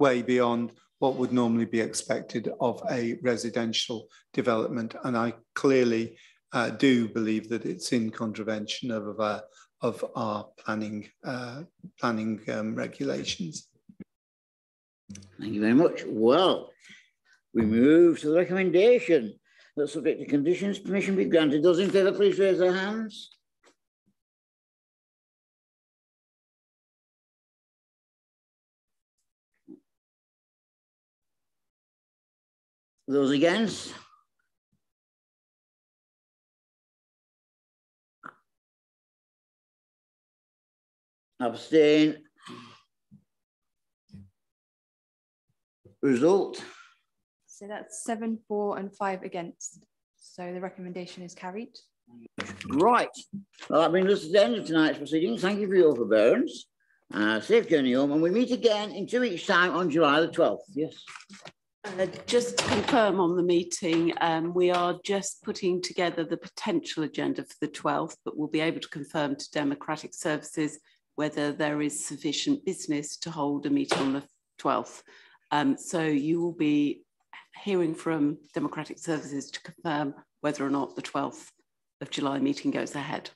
Speaker 12: way beyond what would normally be expected of a residential development. And I clearly uh, do believe that it's in contravention of, our, of our planning, uh, planning um, regulations.
Speaker 1: Thank you very much. Well, we move to the recommendation that subject to conditions, permission be granted. Those in favour, please raise their hands. Those against? Abstain. Result?
Speaker 2: So that's seven, four, and five against. So the recommendation is carried.
Speaker 1: Right. Well, that brings us to the end of tonight's proceedings. Thank you for your forbearance. Uh, safe journey home, and we meet again in two weeks' time on July the 12th. Yes.
Speaker 16: Uh, just to confirm on the meeting, um, we are just putting together the potential agenda for the 12th, but we'll be able to confirm to Democratic Services whether there is sufficient business to hold a meeting on the 12th. Um, so you will be hearing from Democratic Services to confirm whether or not the 12th of July meeting goes ahead.